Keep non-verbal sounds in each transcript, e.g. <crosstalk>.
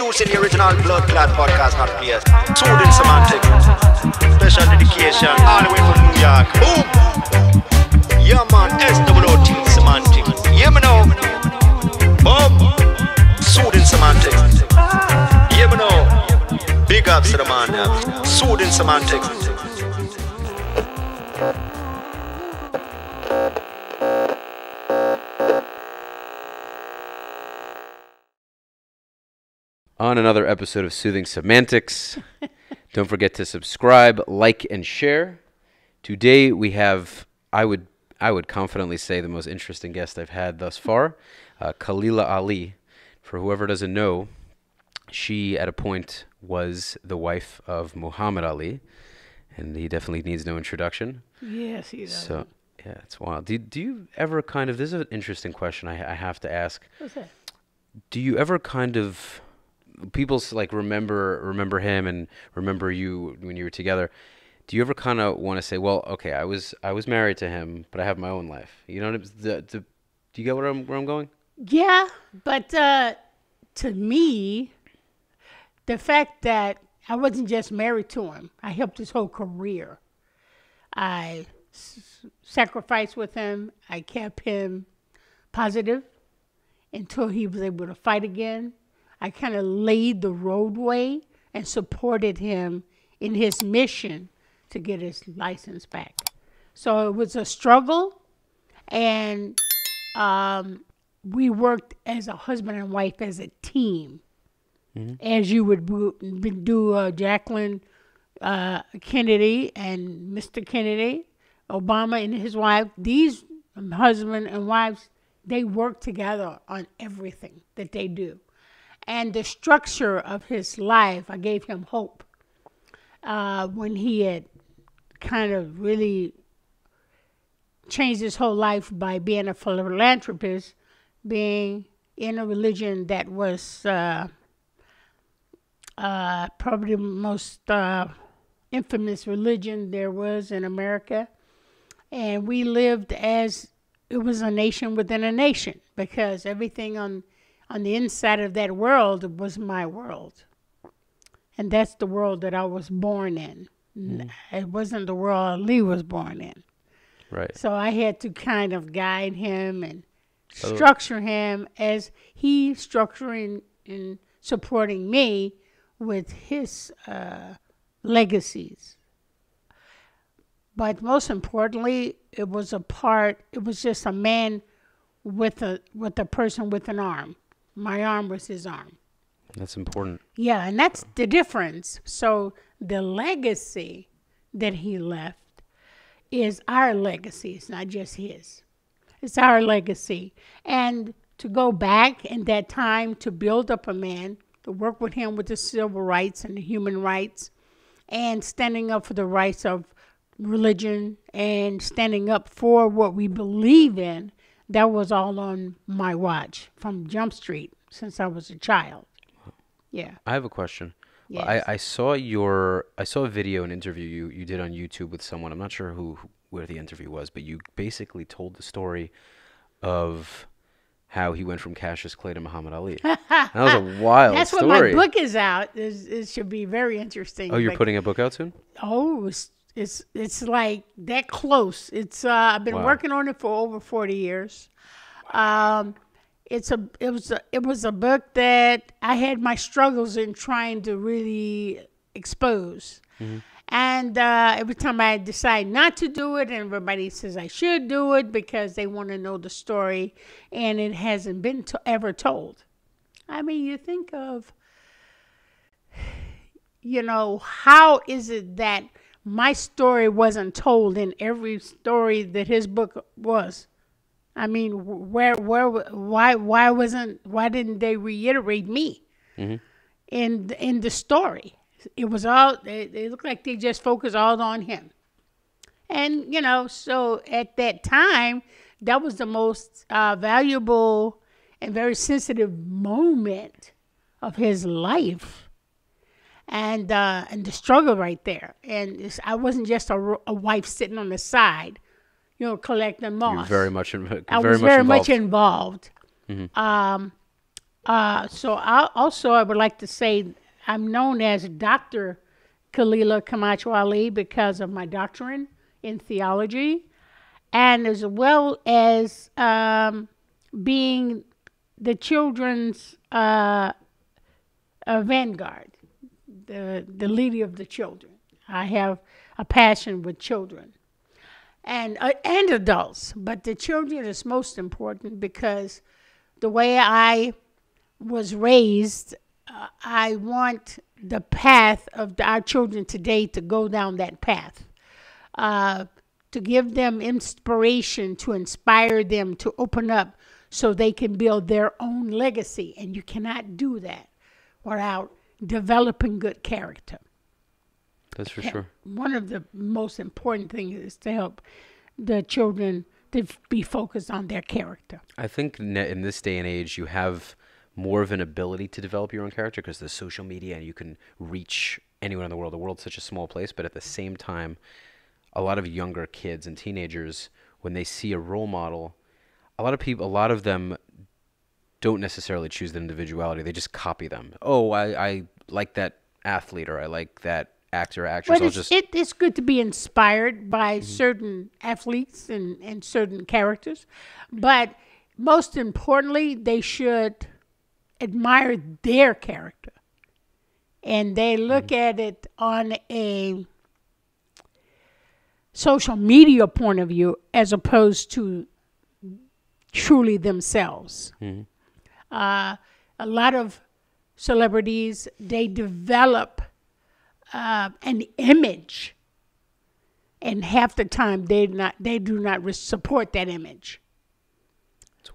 Introducing the original Blood Clot podcast, not players. Soothing semantic. Special dedication, all the way from New York. Boom! Yeah, man, SWOT semantic. Yeah, me know. Boom! Soothing semantic. Yeah, me know. Big ups to the man. Soothing semantics. On another episode of Soothing Semantics. <laughs> Don't forget to subscribe, like, and share. Today we have, I would, I would confidently say, the most interesting guest I've had thus <laughs> far, uh, Khalilah Ali. For whoever doesn't know, she at a point was the wife of Muhammad Ali, and he definitely needs no introduction. Yes, he does. So yeah, it's wild. Do do you ever kind of? This is an interesting question I, I have to ask. What's that? do you ever kind of people like remember remember him and remember you when you were together do you ever kind of want to say well okay i was i was married to him but i have my own life you know the, the, do you get where i'm, where I'm going Yeah, but uh, to me, the fact that I wasn't just married to him, I helped his whole career. I sacrificed with him. I kept him positive until he was able to fight again. I kind of laid the roadway and supported him in his mission to get his license back. So it was a struggle, and um, we worked as a husband and wife as a team, as you would do uh, Jacqueline uh, Kennedy and Mr. Kennedy, Obama and his wife. These husband and wives, they work together on everything that they do. And the structure of his life, I gave him hope uh, when he had kind of really changed his whole life by being a philanthropist, being in a religion that was uh, uh, probably the most uh, infamous religion there was in America. And we lived as it was a nation within a nation because everything on on the inside of that world was my world. And that's the world that I was born in. It wasn't the world Lee was born in. right So I had to kind of guide him and Oh. structure him as he structuring and supporting me with his uh, legacies. But most importantly, it was a part. It was just a man with a with a person with an arm. My arm was his arm. that's important Yeah, and that's the difference. So the legacy that he left is our legacy. It's not just his. It's our legacy. And to go back in that time to build up a man, to work with him with the civil rights and the human rights, and standing up for the rights of religion and standing up for what we believe in, that was all on my watch from Jump Street since I was a child. Yeah. i have a question Yes. I, I saw your i saw a video an interview you, you did on youtube with someone i'm not sure who where the interview was but you basically told the story of how he went from cassius clay to muhammad ali <laughs> that was a wild That's story what my book is out. It should be very interesting. oh you're putting a book out soon Oh, it's it's like that close. It's uh, I've been Wow. working on it for over forty years. Um, it's a it was a it was a book that I had my struggles in trying to really expose. And uh, every time I decide not to do it, and everybody says I should do it because they want to know the story, and it hasn't been to, ever told. I mean, you think of <sighs> you know, how is it that my story wasn't told in every story that his book was? I mean, where, where, why, why wasn't, why didn't they reiterate me in in the story? It was all. They, they looked like they just focused all on him, and you know, so at that time, that was the most uh, valuable and very sensitive moment of his life and uh, and the struggle right there. And it's, I wasn't just a, a wife sitting on the side, you know, collecting moss. You're very much in, very I was very much involved. involved. Um, Uh, so I, also, I would like to say I'm known as Dr. Khalilah Camacho Ali because of my doctrine in theology, and as well as um, being the children's uh, uh, vanguard, the the leader of the children. I have a passion with children and uh, and adults, but the children is most important because the way I was raised, uh, I want the path of the, our children today to go down that path, uh, to give them inspiration, to inspire them to open up so they can build their own legacy. And you cannot do that without developing good character. That's for sure. One of the most important things is to help the children to be focused on their character. I think in this day and age, you have more of an ability to develop your own character because there's social media and you can reach anyone in the world. The world's such a small place, but at the same time, a lot of younger kids and teenagers, when they see a role model, a lot of people, a lot of them don't necessarily choose the individuality. They just copy them. Oh, I, I like that athlete or I like that actor or actress. But it's, just it, it's good to be inspired by mm-hmm. certain athletes and, and certain characters. But most importantly, they should admire their character. And they mm-hmm. look at it on a social media point of view as opposed to truly themselves. Mm-hmm. Uh, a lot of celebrities, they develop uh, an image, and half the time they not they do not re- support that image,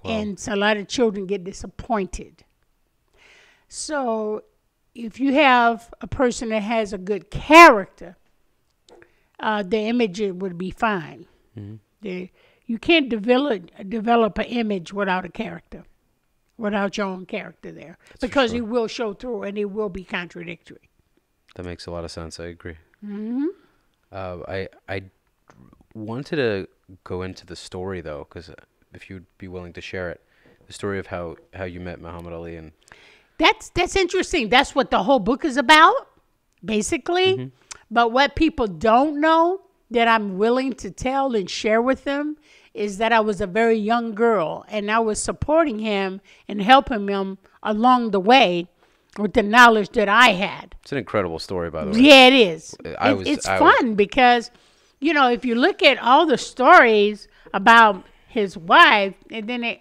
and so a lot of children get disappointed. So, if you have a person that has a good character, uh, the image would be fine. The, you can't develop develop an image without a character, without your own character there, because sure. it will show through and it will be contradictory. That makes a lot of sense. I agree. Mm-hmm. Uh, I I wanted to go into the story though, because if you'd be willing to share it, the story of how how you met Muhammad Ali and That's that's interesting. That's what the whole book is about, basically. Mm-hmm. But what people don't know that I'm willing to tell and share with them is that I was a very young girl and I was supporting him and helping him along the way with the knowledge that I had. it's an incredible story by the way. Yeah, it is. I It- was- it's I was- fun because, you know, if you look at all the stories about his wife, and then it,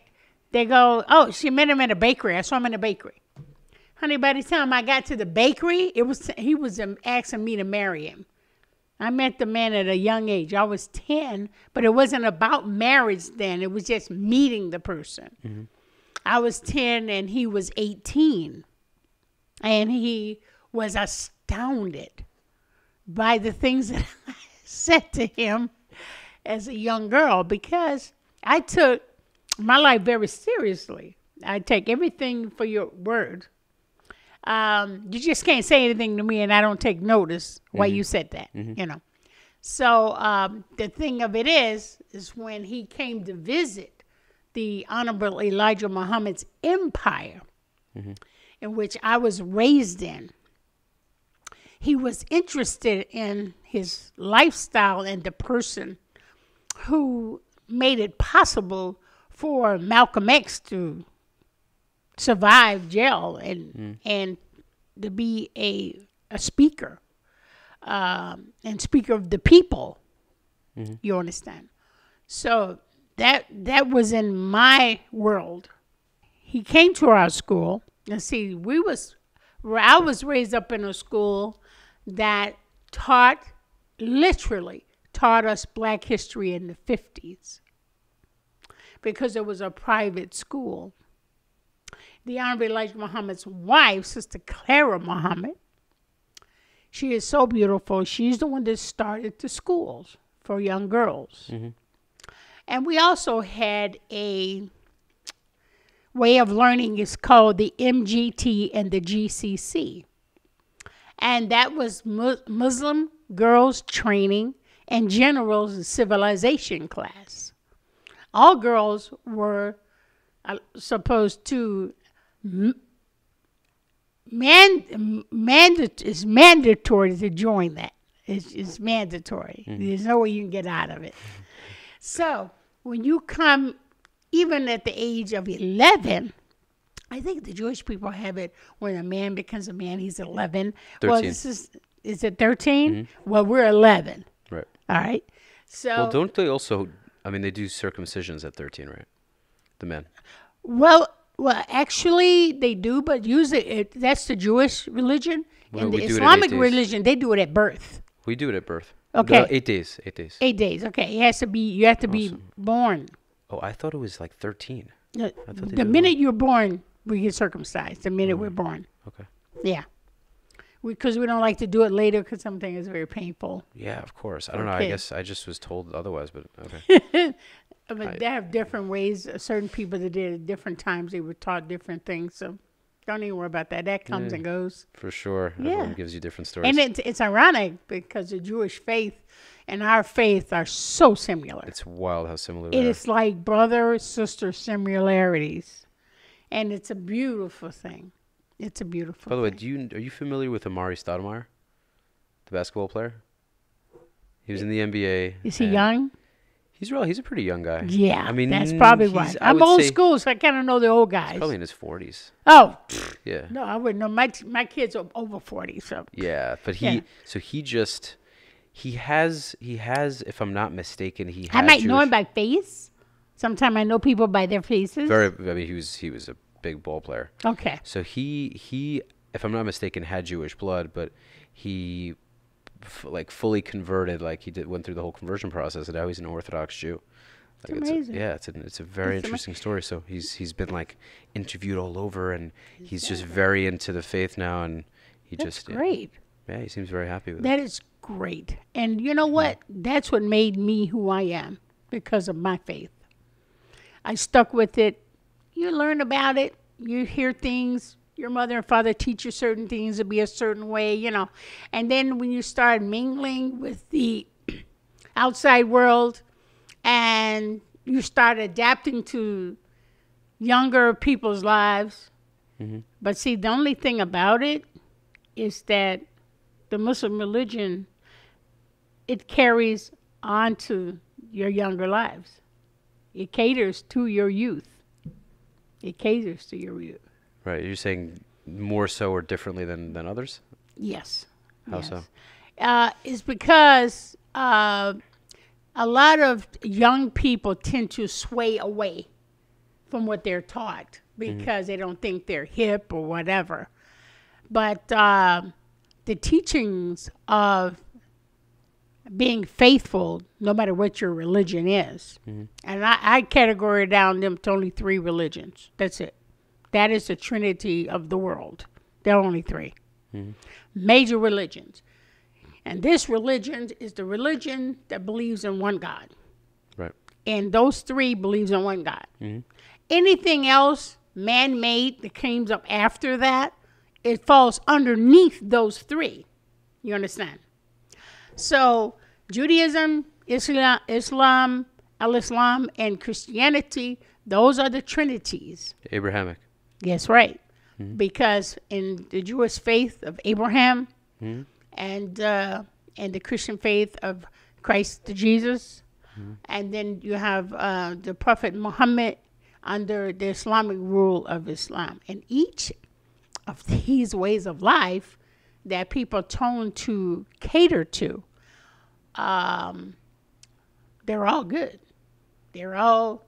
they go, oh, she met him at a bakery. I saw him in a bakery. Honey, by the time I got to the bakery, it was he was um, asking me to marry him. I met the man at a young age. I was 10, but it wasn't about marriage then. It was just meeting the person. Mm-hmm. I was 10 and he was 18 and he was astounded by the things <laughs> that I said to him as a young girl because I took my life very seriously. I take everything for your word. Um, you just can't say anything to me and I don't take notice why you said that, you know. So um, the thing of it is, is when he came to visit the Honorable Elijah Muhammad's empire, mm-hmm. in which I was raised in, he was interested in his lifestyle and the person who made it possible for Malcolm X to survive jail and and to be a a speaker um, and speaker of the people. You understand? So that that was in my world. He came to our school. And see, we was I was raised up in a school that taught literally taught us black history in the 50s because it was a private school. The Honorable Elijah Muhammad's wife, Sister Clara Muhammad, she is so beautiful. She's the one that started the schools for young girls. And we also had a way of learning is called the MGT and the GCC. And that was Mu- Muslim Girls Training and Generals Civilization class. All girls were uh, supposed to man, mandat is mandatory to join that. It's, it's mandatory. Mm-hmm. There's no way you can get out of it. So when you come, even at the age of 11, I think the Jewish people have it when a man becomes a man, he's 11. Well, this is, is it 13? Well, we're 11. Right. All right. So, Well, don't they also? I mean, they do circumcisions at 13, right? The men. Well, well, actually, they do, but usually it, that's the Jewish religion. Well, and the we Islamic religion, they do it at birth. We do it at birth. Okay. No, eight days. Eight days. Eight days. Okay, it has to be. You have to be born. Oh, I thought it was like 13. Uh, the, the minute you're born, we get circumcised. The minute we're mm. born. Okay. Yeah. Because we, don't like to do it later because something is very painful. Yeah, of course. I don't know. I guess I just was told otherwise, but okay. <laughs> But they have different ways. uh, Certain people that did it at different times, they were taught different things. So don't even worry about that. That comes and goes. For sure. Yeah. Everyone gives you different stories. And it's, it's ironic because the Jewish faith and our faith are so similar. it's wild how similar It is like brother sister similarities, and it's a beautiful thing. It's a beautiful. By the way, do you are you familiar with Amar'e Stoudemire, the basketball player? He was in the NBA. is he young? He's real. He's a pretty young guy. Yeah, I mean, that's probably why. I I'm would old say school, so I kind of know the old guys. Probably in his forties. Oh Yeah. no, I wouldn't know. My my kids are over forty, so Yeah, but he Yeah. so he just he has he has if I'm not mistaken he I had might know Jewish- him by face. Sometimes I know people by their faces. very I mean he was he was a big ball player. okay. So he he if I'm not mistaken had Jewish blood, but he f- like fully converted like he did went through the whole conversion process and now he's an Orthodox Jew. Like it's a- amazing. yeah, it's a, it's a very It's interesting story. So he's he's been like interviewed all over and he's just very into the faith now and he That's just great. Yeah, he seems very happy with it. That is great. And you know what? That's what made me who I am because of my faith. I stuck with it. You learn about it, you hear things. Your mother and father teach you certain things to be a certain way, you know. And then when you start mingling with the <clears throat> outside world and you start adapting to younger people's lives. Mm-hmm. But see, the only thing about it is that the Muslim religion it carries on to your younger lives. It caters to your youth. It caters to your youth. Right. You're saying more so or differently than, than others? Yes. How yes. so? Uh, it's because uh, a lot of young people tend to sway away from what they're taught because they don't think they're hip or whatever. But uh, the teachings of being faithful, no matter what your religion is, and I, I categorize down them to only three religions. That's it. That is the trinity of the world. There are only 3 major religions. And this religion is the religion that believes in one God. Right. And those three believes in one God. Mm-hmm. Anything else man-made that comes up after that, it falls underneath those three. You understand? So Judaism, Islam, Islam, Al-Islam, and Christianity, those are the trinities. Abrahamic. Yes, right. Because in the Jewish faith of Abraham and uh, and the Christian faith of Christ Jesus, and then you have uh, the Prophet Muhammad under the Islamic rule of Islam. And each of these ways of life that people tone to cater to, um, they're all good. They're all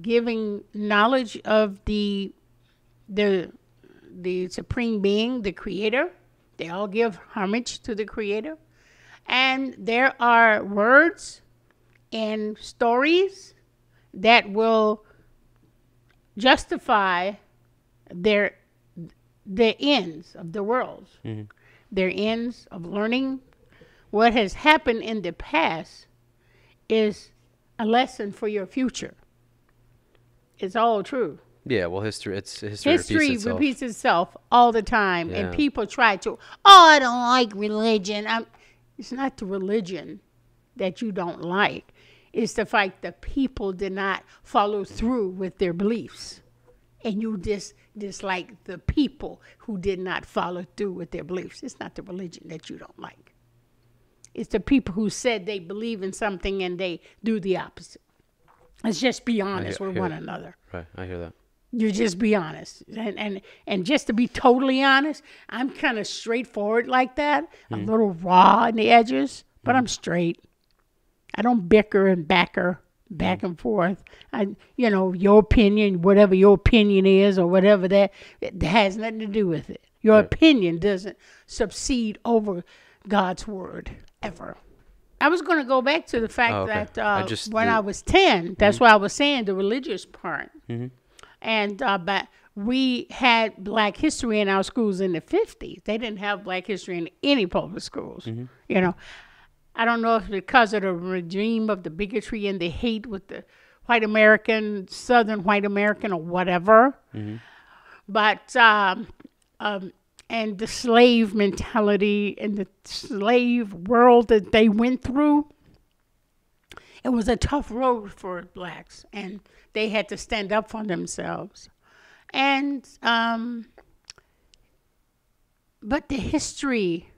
giving knowledge of the the the supreme being, the creator. They all give homage to the creator. And there are words and stories that will justify their the ends of the world. Mm-hmm. Their ends of learning what has happened in the past is a lesson for your future. It's all true Yeah, well, history. It's history, history repeats itself. repeats itself all the time Yeah. and people try to oh i don't like religion I'm, it's not the religion that you don't like it's the fact that people did not follow through with their beliefs and you just dislike the people who did not follow through with their beliefs. It's not the religion that you don't like. It's the people who said they believe in something and they do the opposite. Let's just be honest hear- with one another. Right. I hear that. You just be honest, and and and just to be totally honest, I'm kind of straightforward like that. A mm. little raw in the edges, but mm. I'm straight. I don't bicker and backer back mm. and forth. I, you know, your opinion, whatever your opinion is, or whatever that, it has nothing to do with it. Your opinion doesn't succeed over God's word ever. I was going to go back to the fact Oh, okay. that I uh, just- when the- I was 10, that's why I was saying the religious part mm-hmm. And uh, but we had black history in our schools in the 50s they didn't have black history in any public schools you know. I don't know if because of the regime of the bigotry and the hate with the white american southern white american or whatever. But um, um, and the slave mentality and the slave world that they went through it was a tough road for blacks and they had to stand up for themselves. And um, but the history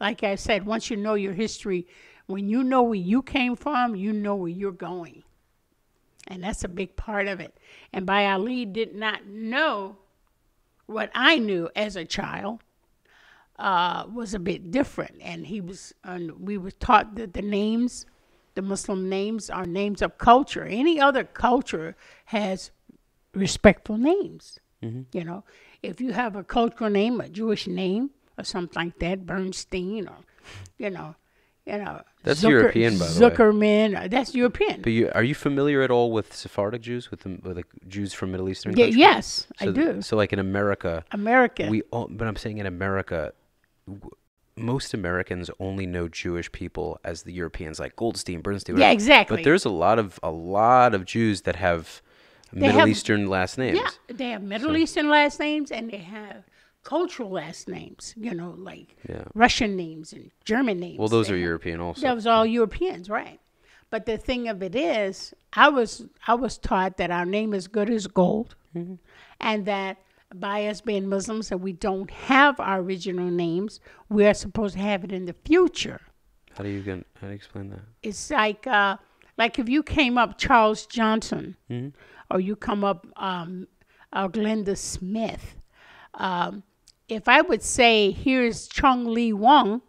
like i said once you know your history when you know where you came from you know where you're going. And that's a big part of it. And by ali did not know what i knew as a child uh, was a bit different, and he was. And we were taught that the names, the Muslim names, are names of culture. Any other culture has respectful names. You know, if you have a cultural name, a Jewish name, or something like that, Bernstein, or you know, you know, That's European, by the way. Zuckerman, uh, that's European. But you are you familiar at all with Sephardic Jews, with the with like Jews from Middle Eastern Yeah, yes, I So- do. So like in America, America. we all, but I'm saying in America, most Americans only know Jewish people as the Europeans, like Goldstein, Bernstein. Yeah, exactly. But there's a lot of a lot of Jews that have Middle have- Eastern last names. Yeah, they have Middle Eastern last names and they have cultural last names. You know, like Yeah. Russian names and German names. Well, those They are have- European also. That was all Europeans, right? But the thing of it is, I was I was taught that our name is good as gold, Mm-hmm. and that by us being Muslims and we don't have our original names, we are supposed to have it in the future. How do you get? How do you explain that? It's like uh, like if you came up Charles Johnson, or you come up um, uh, Glenda Smith. Um, if I would say, "Here's Chung Lee Wong,"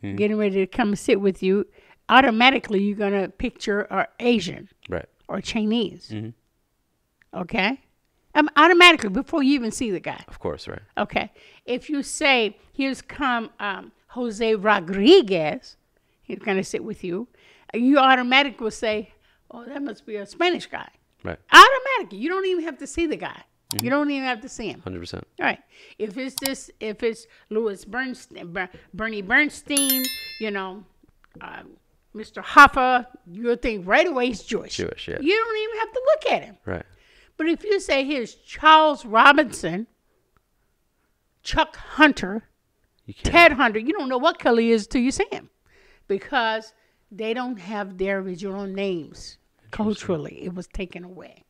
getting ready to come sit with you, automatically you're gonna picture uh, Asian Right. or Chinese. Okay, um, automatically before you even see the guy. Of course. Right. Okay. If you say, here's come um, Jose Rodriguez, he's going to sit with you, you automatically will say, oh, that must be a Spanish guy. Right. Automatically. You don't even have to see the guy. You don't even have to see him. Hundred percent. All right. If it's this, if it's Louis Bernstein, Ber- Bernie Bernstein, you know, uh, Mr. Hoffa, you'll think right away he's Jewish. Jewish, yeah. You don't even have to look at him. Right. But if you say here's Charles Robinson, Chuck Hunter, Ted Hunter, you don't know what color he is till you see him, because they don't have their original names culturally. It was taken away.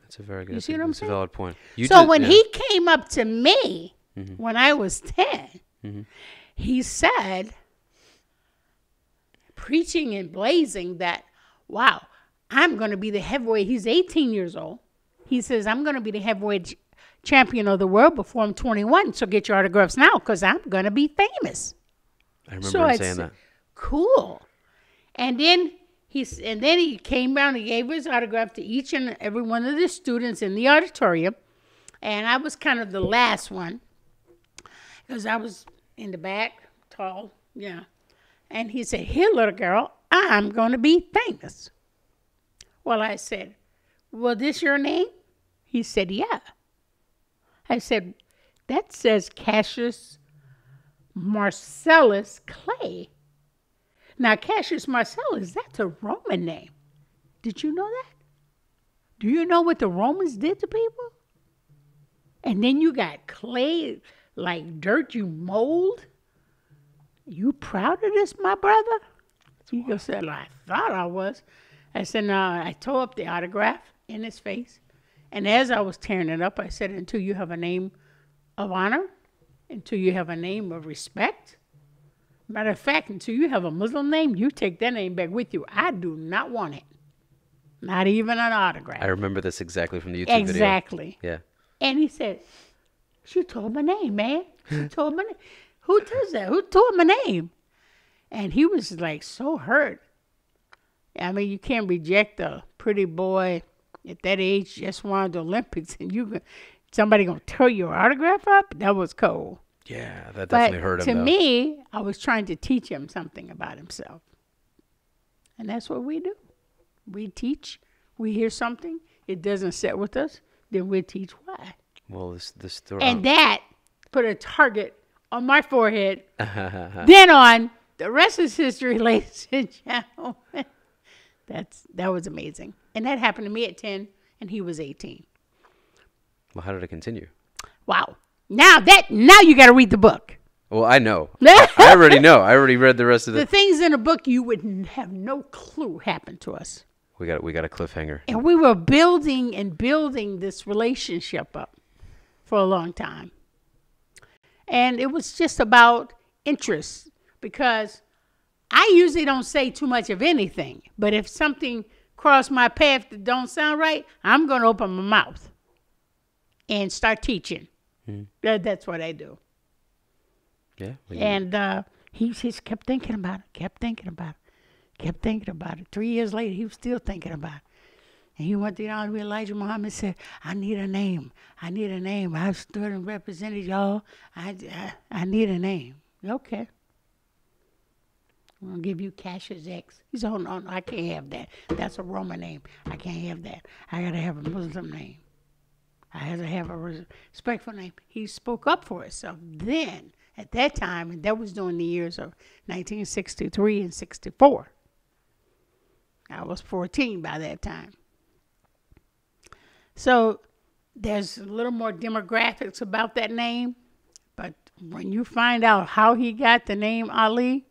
That's a very good. You see what I'm that's a saying? valid point. You so did- when yeah. he came up to me Mm-hmm. when I was 10, he said, preaching and blazing that, wow, I'm going to be the heavyweight. He's 18 years old. He says, I'm going to be the heavyweight champion of the world before I'm 21. So get your autographs now because I'm going to be famous. I remember so him saying that. Cool. And then he's and then he came down and gave his autograph to each and every one of the students in the auditorium. And I was kind of the last one because I was in the back, tall, yeah. And he said, Here, little girl, I'm going to be famous. Well, I said, Well, this your name? He said, Yeah. I said, That says Cassius Marcellus Clay. Now, Cassius Marcellus, that's a Roman name. Did you know that? Do you know what the Romans did to people? And then you got clay like dirt you mold. You proud of this, my brother? He said, I thought I was. I said, no, I tore up the autograph in his face. And as I was tearing it up, I said, until you have a name of honor, until you have a name of respect. Matter of fact, until you have a Muslim name, you take that name back with you. I do not want it. Not even an autograph. I remember this exactly from the YouTube video. exactly. Yeah. And he said, She told my name, man. She <laughs> told my name. Who does that? Who told my name? And he was like so hurt. I mean, you can't reject a pretty boy at that age just won the Olympics and you somebody gonna tear your autograph up? That was cold. Yeah, that But definitely hurt him. to though. me, I was trying to teach him something about himself. And that's what we do. We teach, we hear something, it doesn't sit with us, then we teach why. well, this this story. And that put a target on my forehead. <laughs> then on the rest is history, <laughs> ladies and gentlemen. That's that was amazing. And that happened to me at 10 and he was 18. well, how did it continue? Wow. Now that now you got to read the book. Well, I know. <laughs> I already know. I already read the rest of The it. things in a book you would have no clue happened to us. We got we got a cliffhanger. And we were building and building this relationship up for a long time. And it was just about interest because I usually don't say too much of anything. But if something crossed my path that don't sound right, I'm going to open my mouth and start teaching. That, that's what I do. Yeah. And uh, he just kept thinking about it, kept thinking about it, kept thinking about it. Three years later, he was still thinking about it. And he went to the Honorable Elijah Muhammad and said, I need a name. I need a name. I stood and represented y'all. I, I, I need a name. Okay. To give you Cassius X. He said, oh, no, no, I can't have that. That's a Roman name. I can't have that. I got to have a Muslim name. I had to have a respectful name. He spoke up for himself then, at that time, and that was during the years of 1963 and 64. I was 14 by that time. So there's a little more demographics about that name, but when you find out how he got the name Ali,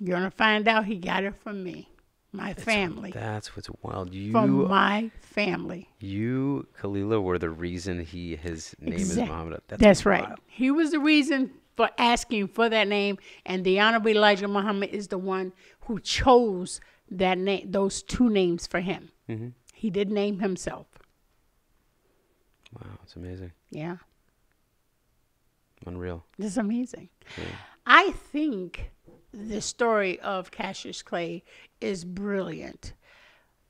you're going to find out he got it from me, my family. That's what's wild. You From my family. you Khalilah were the reason he his name is Exact- Muhammad. That's, That's right. wild. He was the reason for asking for that name, and the Honorable Elijah Muhammad is the one who chose that name, those two names for him. Mm-hmm. He did name himself. Wow, it's amazing. Yeah, Unreal. it's amazing. I think the story of Cassius Clay is brilliant.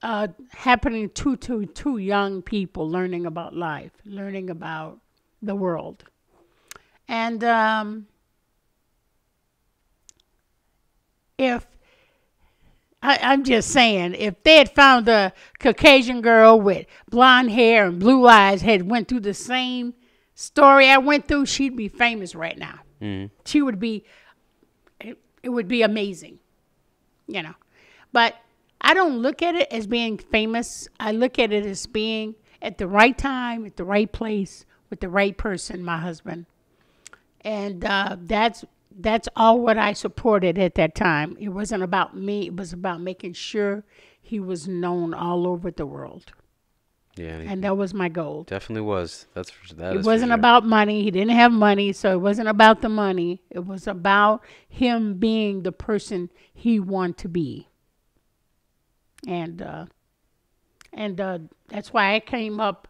Uh, happening to, to two young people learning about life, learning about the world. And um, if I, I'm just saying, if they had found a Caucasian girl with blonde hair and blue eyes had went through the same story I went through, she'd be famous right now. Mm. She would be. It, would be amazing, you know. But I don't look at it as being famous. I look at it as being at the right time, at the right place, with the right person, my husband and uh, that's that's all what I supported at that time. It wasn't about me. It was about making sure he was known all over the world, Yeah, and and that was my goal. definitely was. That's for, that It wasn't sure. about money. He didn't have money, so it wasn't about the money. It was about him being the person he wanted to be. And uh, and uh, that's why I came up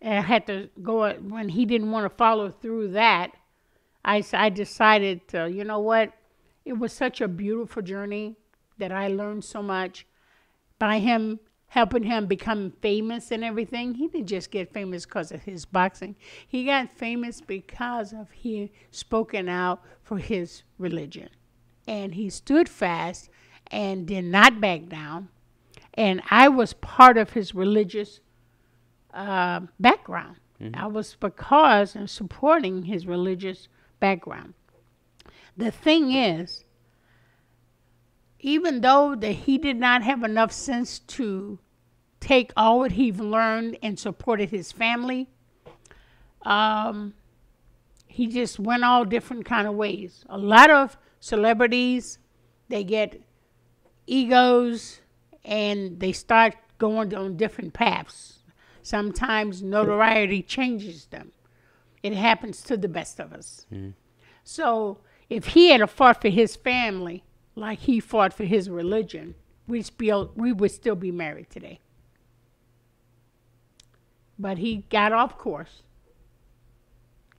and I had to go when he didn't want to follow through that. I I decided you know what? It was such a beautiful journey that I learned so much by him helping him become famous and everything. He didn't just get famous because of his boxing. He got famous because of he spoken out for his religion. And he stood fast and did not back down. And I was part of his religious uh, background. I was because of supporting his religious background. The thing is, even though that he did not have enough sense to take all what he learned and supported his family, um, he just went all different kind of ways. A lot of celebrities, they get egos and they start going on different paths. Sometimes notoriety changes them. It happens to the best of us. So if he had a fought for his family like he fought for his religion, we'd still, we would still be married today. But he got off course,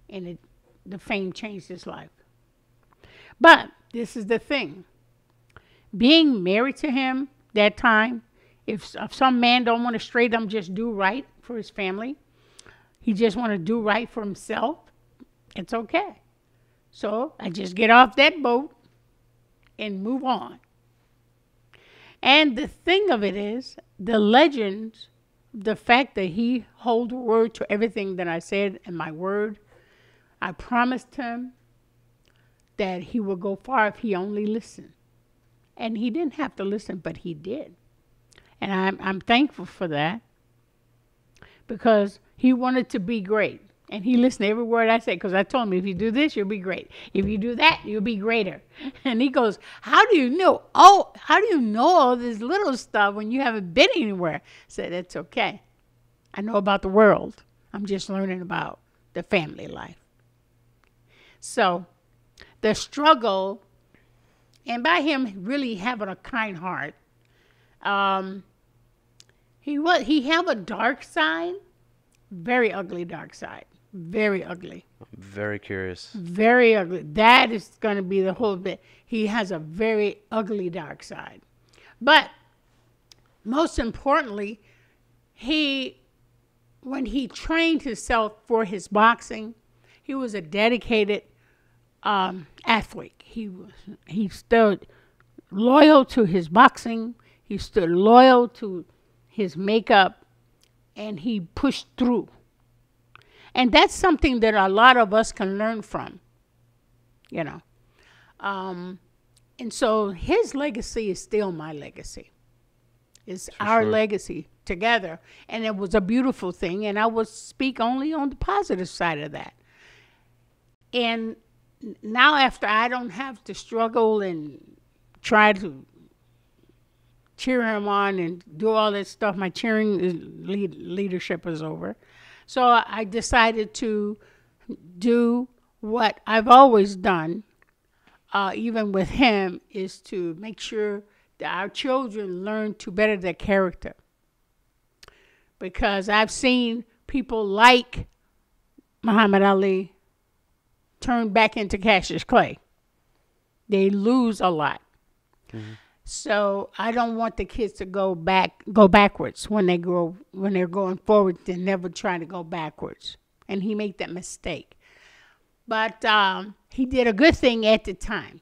and it, the fame changed his life. But this is the thing: being married to him that time, if, if some man don't want to straight up just do right for his family, he just want to do right for himself, it's okay. So I just get off that boat and move on. And the thing of it is, the legends, the fact that he hold word to everything that I said and my word, I promised him that he would go far if he only listened. And he didn't have to listen, but he did. And I'm, I'm thankful for that because he wanted to be great. And he listened to every word I said because I told him, if you do this, you'll be great. If you do that, you'll be greater. <laughs> And he goes, How do you know? Oh, how do you know all this little stuff when you haven't been anywhere? I said, It's okay. I know about the world. I'm just learning about the family life. So the struggle, and by him really having a kind heart, um, he was he have a dark side, very ugly dark side, very ugly, I'm very curious. very ugly. That is going to be the whole bit. He has a very ugly dark side, but most importantly, he when he trained himself for his boxing, he was a dedicated um, athlete. He was he stood loyal to his boxing. He stood loyal to his makeup, and he pushed through. And that's something that a lot of us can learn from. You know, um, and so his legacy is still my legacy. It's our sure. legacy together, and it was a beautiful thing. And I will speak only on the positive side of that. And now after I don't have to struggle and try to cheer him on and do all that stuff, my cheering lead, leadership is over. So I decided to do what I've always done, uh, even with him, is to make sure that our children learn to better their character. Because I've seen people like Muhammad Ali turn back into Cassius Clay. They lose a lot. So I don't want the kids to go back go backwards when they grow when they're going forward they never try to go backwards. And he made that mistake. But um, he did a good thing at the time.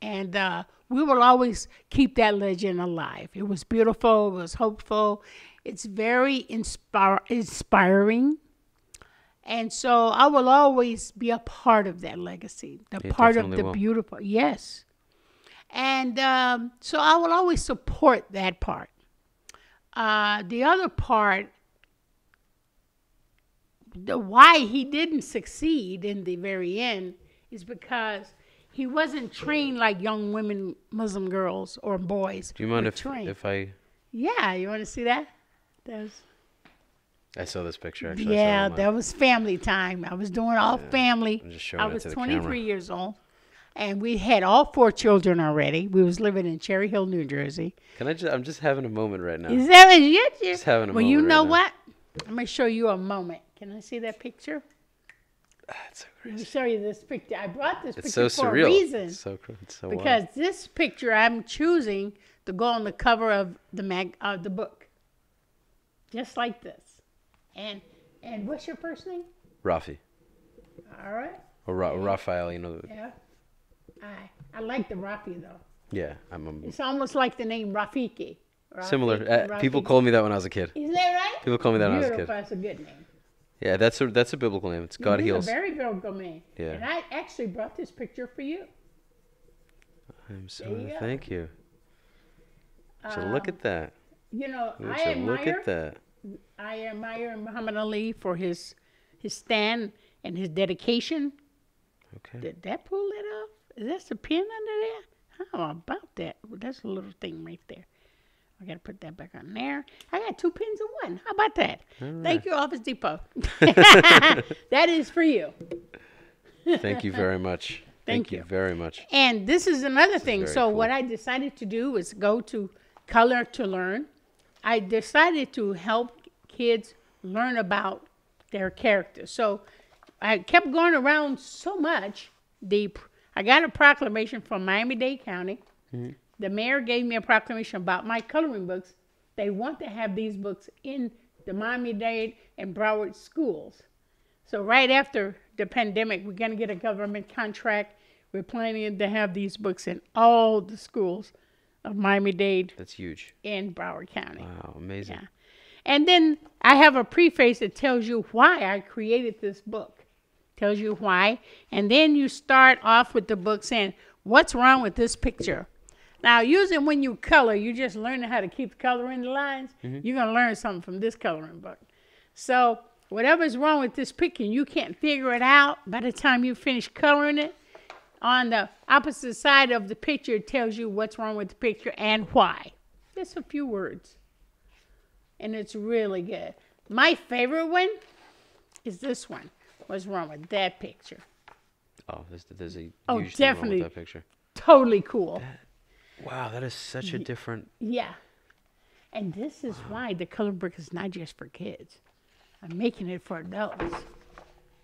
And uh, we will always keep that legend alive. It was beautiful, it was hopeful, it's very inspire, inspiring. And so I will always be a part of that legacy, the You part of the will. beautiful. Yes. And um, so I will always support that part. Uh, the other part, the why he didn't succeed in the very end is because he wasn't trained like young women, Muslim girls or boys. Do you mind if trained. if I Yeah, you want to see that? There's I saw this picture actually? I saw it yeah, that was family time. I was doing all family. Just showing I was to the 23 camera. years old, and we had all four children already. We was living in Cherry Hill, New Jersey. Can I just? I'm just having a moment right now. Is that you Just having a Well, you moment right know now. what? I'm gonna show you a moment. Can I see that picture? Ah, That's so Let crazy. me show you this picture. I brought this It's so picture for surreal. a reason. It's so cr- it's so wild. because this picture I'm choosing to go on the cover of the mag of the book, just like this. And and what's your first name? Rafi All right. or Ra- Raphael, you know. Yeah. I I like the Rafi though. Yeah, I'm, I'm It's almost like the name Rafiki. Rafi- similar. Uh, people Rafiki. call me that when I was a kid. Isn't that right? People call me that when I was a kid. That's a good name. Yeah, that's a that's a biblical name. It's God He's heals. a very biblical man. Yeah. And I actually brought this picture for you. I'm so you thank you. So look Um, at that. You know, I you look at that? I admire Muhammad Ali for his his stand and his dedication. Okay. Did that pull it off? Is that a pin under there? How about that? Well, that's a little thing right there. I gotta put that back on there. I got two pins in one. How about that? Thank you, Office Depot. <laughs> <laughs> that is for you. Thank you very much. <laughs> Thank you you. very much. And this is another thing. very So cool. what I decided to do was go to Color to Learn. I decided to help kids learn about their characters. So I kept going around so much. The I got a proclamation from Miami-Dade County. Mm-hmm. The mayor gave me a proclamation about my coloring books. They want to have these books in the Miami-Dade and Broward schools. So right after the pandemic, we're gonna get a government contract. We're planning to have these books in all the schools of Miami-Dade That's huge. In Broward County. Wow, amazing. Yeah. And then I have a preface that tells you why I created this book. Tells you why. And then you start off with the book saying, What's wrong with this picture? Now, usually when you color, you're just learning how to keep the color in the lines. Mm-hmm. You're going to learn something from this coloring book. So, whatever's wrong with this picture, you can't figure it out by the time you finish coloring it. On the opposite side of the picture, it tells you what's wrong with the picture and why. Just a few words and it's really good. My favorite one is this one. What's wrong with that picture? Oh, there's, there's a Oh, huge thing wrong definitely. that picture. Totally cool. Wow, that is such a different. Yeah. And this is why the color book is not just for kids. I'm making it for adults.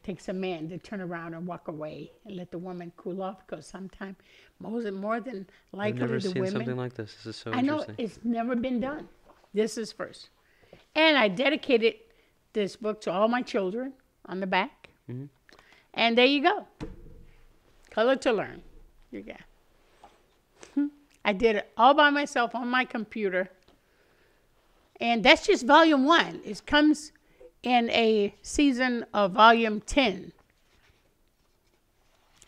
Takes a man to turn around and walk away and let the woman cool off because sometimes more than more than I've never the seen women something like this. This is so I know it's never been done. This is first. And I dedicated this book to all my children on the back. Mm-hmm. And there you go. Color to Learn. You got. <laughs> I did it all by myself on my computer. And that's just volume one. It comes in a season of volume 10.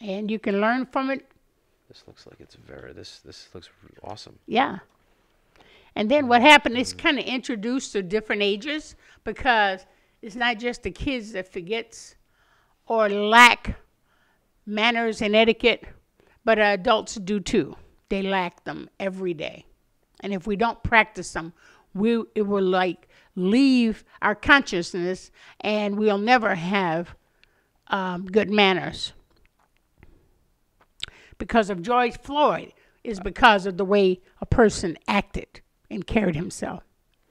And you can learn from it This looks like it's very. This this looks awesome. Yeah. And then what happened is kind of introduced to different ages because it's not just the kids that forgets or lack manners and etiquette, but adults do too. They lack them every day. And if we don't practice them, we it will like leave our consciousness and we'll never have um, good manners because of George Floyd is because of the way a person acted and carried himself.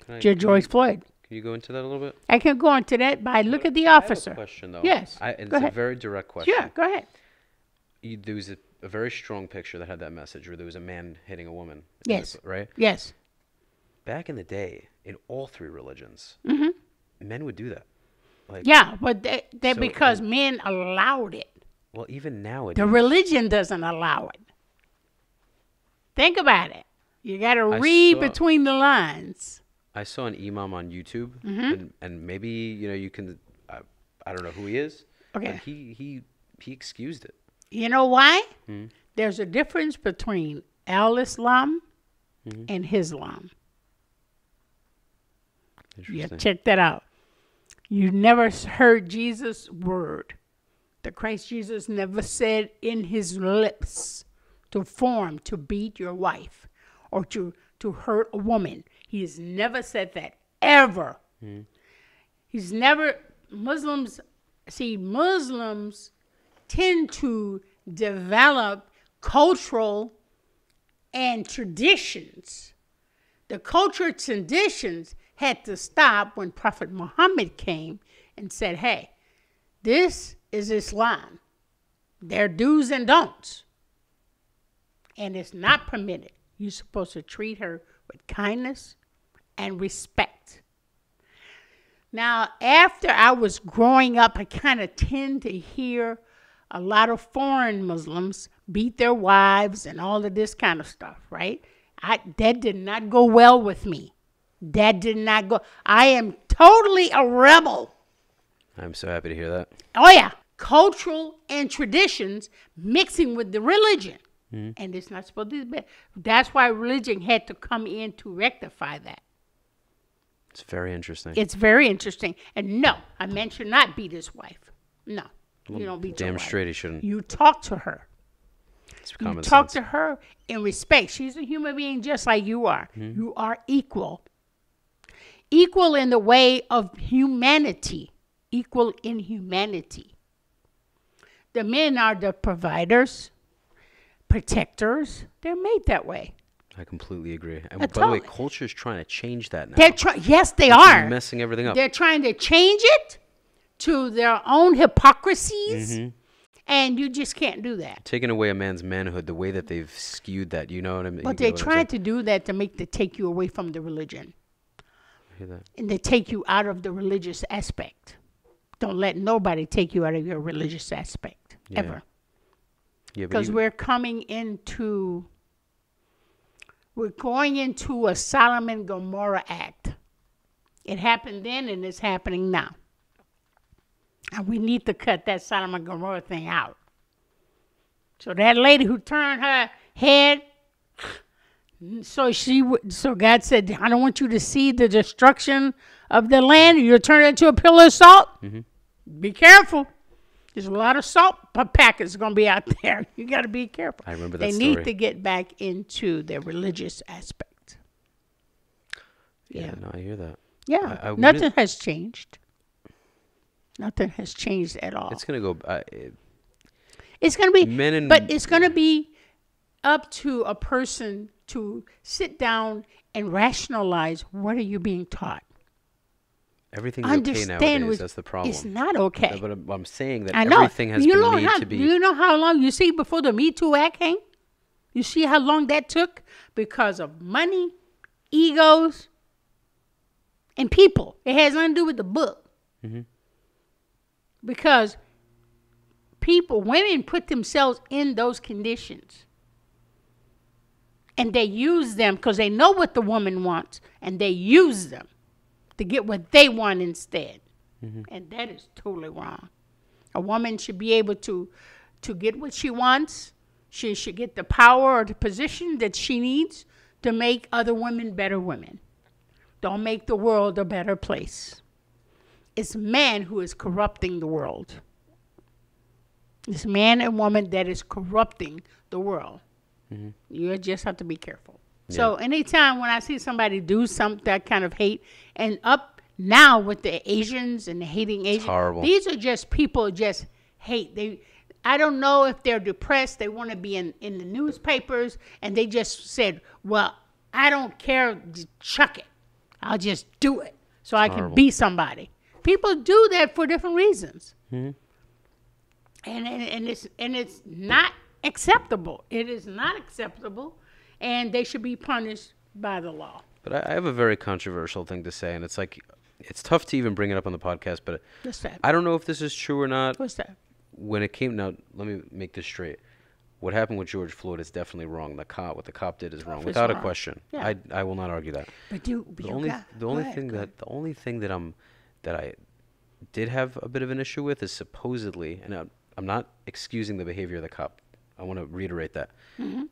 Can I, Ju- can George Floyd. Can you go into that a little bit? I can go into that by look at the I have a officer. question though. Yes, I, and go it's a very direct question. Sure, go ahead. You, there was a, a very strong picture that had that message where there was a man hitting a woman. Yes. the- right. Yes. Back in the day, in all three religions, men would do that. Like, Mm-hmm. Yeah, but that So, because and- men allowed it. Well, even nowadays. The religion doesn't allow it. Think about it. You got to read saw- between the lines. I saw an imam on YouTube, Mm-hmm. and, and maybe you know you can. I, I don't know who he is. Okay. he he he excused it. You know why? Hmm. There's a difference between Al Islam Mm-hmm. and Islam. Yeah, check that out. You never heard Jesus' word. The Christ Jesus never said in his lips to form to beat your wife or to, to hurt a woman. He has never said that ever. Hmm. He's never, Muslims, see, Muslims tend to develop cultural and traditions the cultural traditions had to stop when Prophet Muhammad came and said, hey, this is Islam. There are do's and don'ts. And it's not permitted. You're supposed to treat her with kindness and respect. Now, after I was growing up, I kind of tend to hear a lot of foreign Muslims beat their wives and all of this kind of stuff, right? I, that did not go well with me. That did not go. I am totally a rebel. I'm so happy to hear that. Oh yeah, cultural and traditions mixing with the religion, and it's not supposed to be. That's why religion had to come in to rectify that. It's very interesting. It's very interesting. And no, a man should not beat his wife. No, you don't beat your Damn wife. straight he shouldn't. You talk to her. It's You talk sense. to her in respect. She's a human being just like you are. Mm-hmm. You are equal. Equal in the way of humanity. Equal in humanity. The men are the providers, protectors. They're made that way. I completely agree. And by the way, culture is trying to change that now. They're trying. Yes, they They're messing everything up. They're trying to change it to their own hypocrisies, Mm-hmm. and you just can't do that. Taking away a man's manhood, the way that they've skewed that, you know what I mean? But You they get what I'm try saying? to do that to make to take you away from the religion. I hear that. and they take you out of the religious aspect. Don't let nobody take you out of your religious aspect Yeah. ever, Yeah, because we're coming into, we're going into a Sodom and Gomorrah act. It happened then, and it's happening now, and we need to cut that Sodom and Gomorrah thing out. So that lady who turned her head so she would. So God said, "I don't want you to see the destruction of the land. You're turning into a pillar of salt. Mm-hmm. Be careful. There's a lot of salt packets going to be out <laughs> there. You got to be careful. I remember that They that need to get back into their religious aspect. yeah, Yeah, no, I hear that. yeah. I- I Nothing has changed. Nothing has changed at all. It's gonna go. Uh, it- It's going to be, Men and- but it's going to be up to a person to sit down and rationalize what are you being taught. Everything's okay Understand nowadays. That's the problem. It's not okay. But I'm, I'm saying that I know. everything has you been know made how, to be. You know how long you see before the Me Too Act came? You see how long that took because of money, egos, and people. It has nothing to do with the book. Mm-hmm. Because people, women put themselves in those conditions. And they use them because they know what the woman wants, and they use them to get what they want instead. Mm-hmm. And that is totally wrong. A woman should be able to to get what she wants. She should get the power or the position that she needs to make other women better women. Don't make the world a better place. It's man who is corrupting the world. It's man and woman that is corrupting the world. Mm-hmm. You just have to be careful. So anytime when I see somebody do some that kind of hate, and up now with the Asians and the hating Asians, horrible. these are just people just hate. They, I don't know if they're depressed. They want to be in in the newspapers, and they just said, "Well, I don't care. Chuck it. I'll just do it so I can horrible. be somebody." People do that for different reasons hmm? and, and and it's and it's not acceptable. It is not acceptable, and they should be punished by the law. But I, have a very controversial thing to say, and it's like, it's tough to even bring it up on the podcast. But What's that? I don't know if this is true or not. What's that? When it came, now let me make this straight. What happened with George Floyd is definitely wrong. The cop, what the cop did is wrong, It's without a question. Yeah. I, I will not argue that. But you, The you only, got- the only ahead, thing that, the only thing that I'm, that I did have a bit of an issue with is supposedly, and I'm, I'm not excusing the behavior of the cop. I want to reiterate that. Mm-hmm.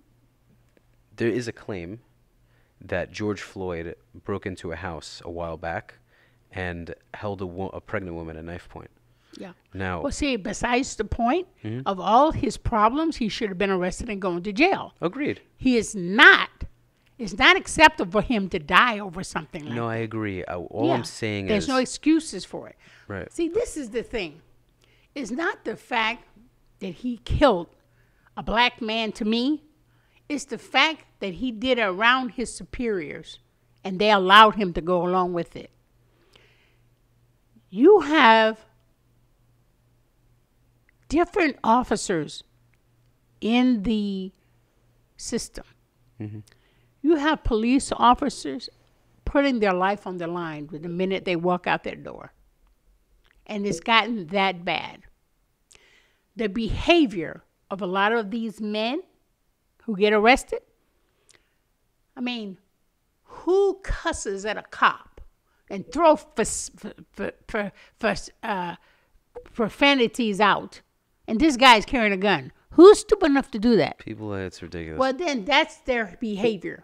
There is a claim that George Floyd broke into a house a while back and held a, wo- a pregnant woman at knife point. Yeah. Now, Well, see, besides the point Mm-hmm. of all his problems, he should have been arrested and going to jail. agreed. He is not. It's not acceptable for him to die over something like No. I agree. I, all Yeah. I'm saying There's is, there's no excuses for it. right. See, this is the thing. It's not the fact that he killed a black man to me. It's the fact that he did it around his superiors and they allowed him to go along with it. You have different officers in the system. Mm-hmm. You have police officers putting their life on the line with the minute they walk out their door. And it's gotten that bad. The behavior of a lot of these men who get arrested, I mean, who cusses at a cop and throw for, for, for, for, uh, profanities out, and this guy's carrying a gun? Who's stupid enough to do that? People, it's ridiculous. Well, then that's their behavior.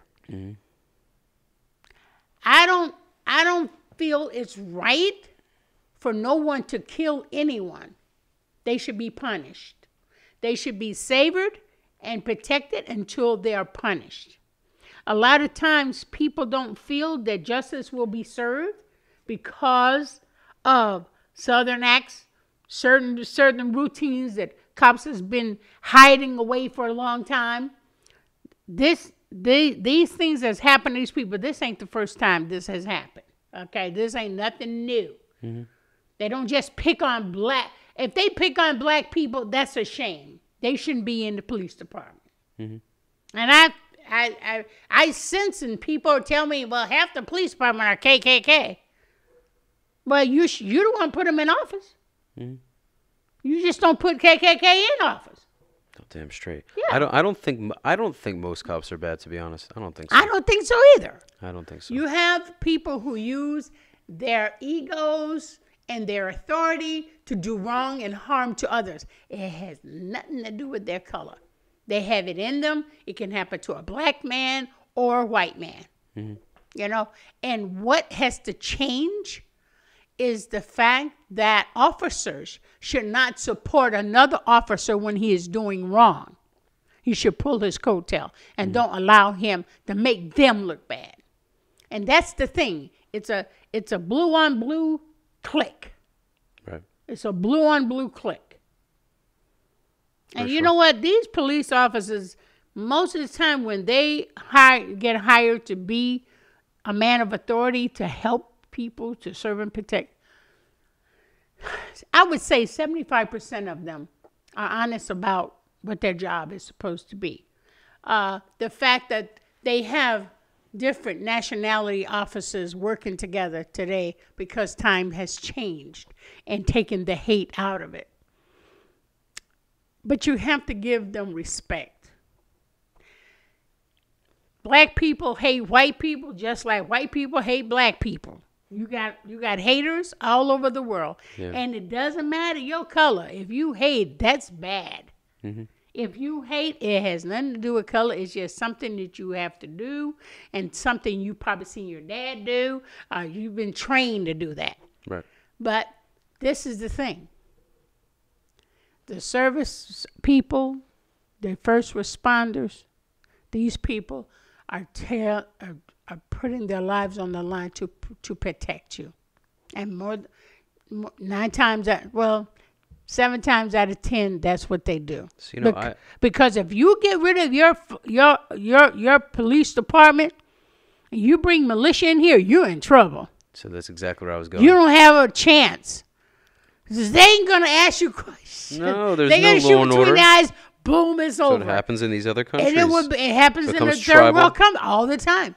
I don't. I don't feel it's right for no one to kill anyone. They should be punished. They should be savored and protected until they are punished. A lot of times people don't feel that justice will be served because of Southern acts, certain certain routines that cops has been hiding away for a long time. This they, these things that's happened to these people, this ain't the first time this has happened. Okay, this ain't nothing new. Mm-hmm. They don't just pick on black. If they pick on black people, that's a shame. They shouldn't be in the police department. Mm-hmm. And I, I, I, I sense and people tell me, well, half the police department are KKK. Well, you sh- you don't want to put them in office. Mm-hmm. You just don't put KKK in office. Oh, damn straight. Yeah. I don't. I don't think. I don't think most cops are bad. To be honest, I don't think so. I don't think so either. I don't think so. You have people who use their egos and their authority to do wrong and harm to others. It has nothing to do with their color. They have it in them. It can happen to a black man or a white man. You know, and what has to change is the fact that officers should not support another officer when he is doing wrong. He should pull his coattail and mm-hmm. don't allow him to make them look bad. And that's the thing. It's a it's a blue on blue click. right. It's a blue on blue click. And For you sure. know what? These police officers, most of the time, when they hire, get hired to be a man of authority to help people to serve and protect, I would say 75% of them are honest about what their job is supposed to be. Uh, the fact that they have different nationality officers working together today because time has changed and taken the hate out of it. But you have to give them respect. Black people hate white people just like white people hate black people. You got you got haters all over the world. Yeah. And it doesn't matter your color. If you hate, that's bad. Mm-hmm. If you hate, it has nothing to do with color. It's just something that you have to do and something you probably seen your dad do. Uh, you've been trained to do that. Right. But this is the thing the service people, the first responders, these people are, tell, are, are putting their lives on the line to, to protect you. And more, more nine times out, well, seven times out of ten, that's what they do. So, you know, Bec- I- because if you get rid of your your your your police department, and you bring militia in here, you're in trouble. So that's exactly where I was going. You don't have a chance. They ain't gonna ask you <laughs> questions. No, there's They're no gonna shoot law and between order. the eyes. Boom, it's so over. it happens in these other countries. And it would be, it happens in the third tribal. world country all the time.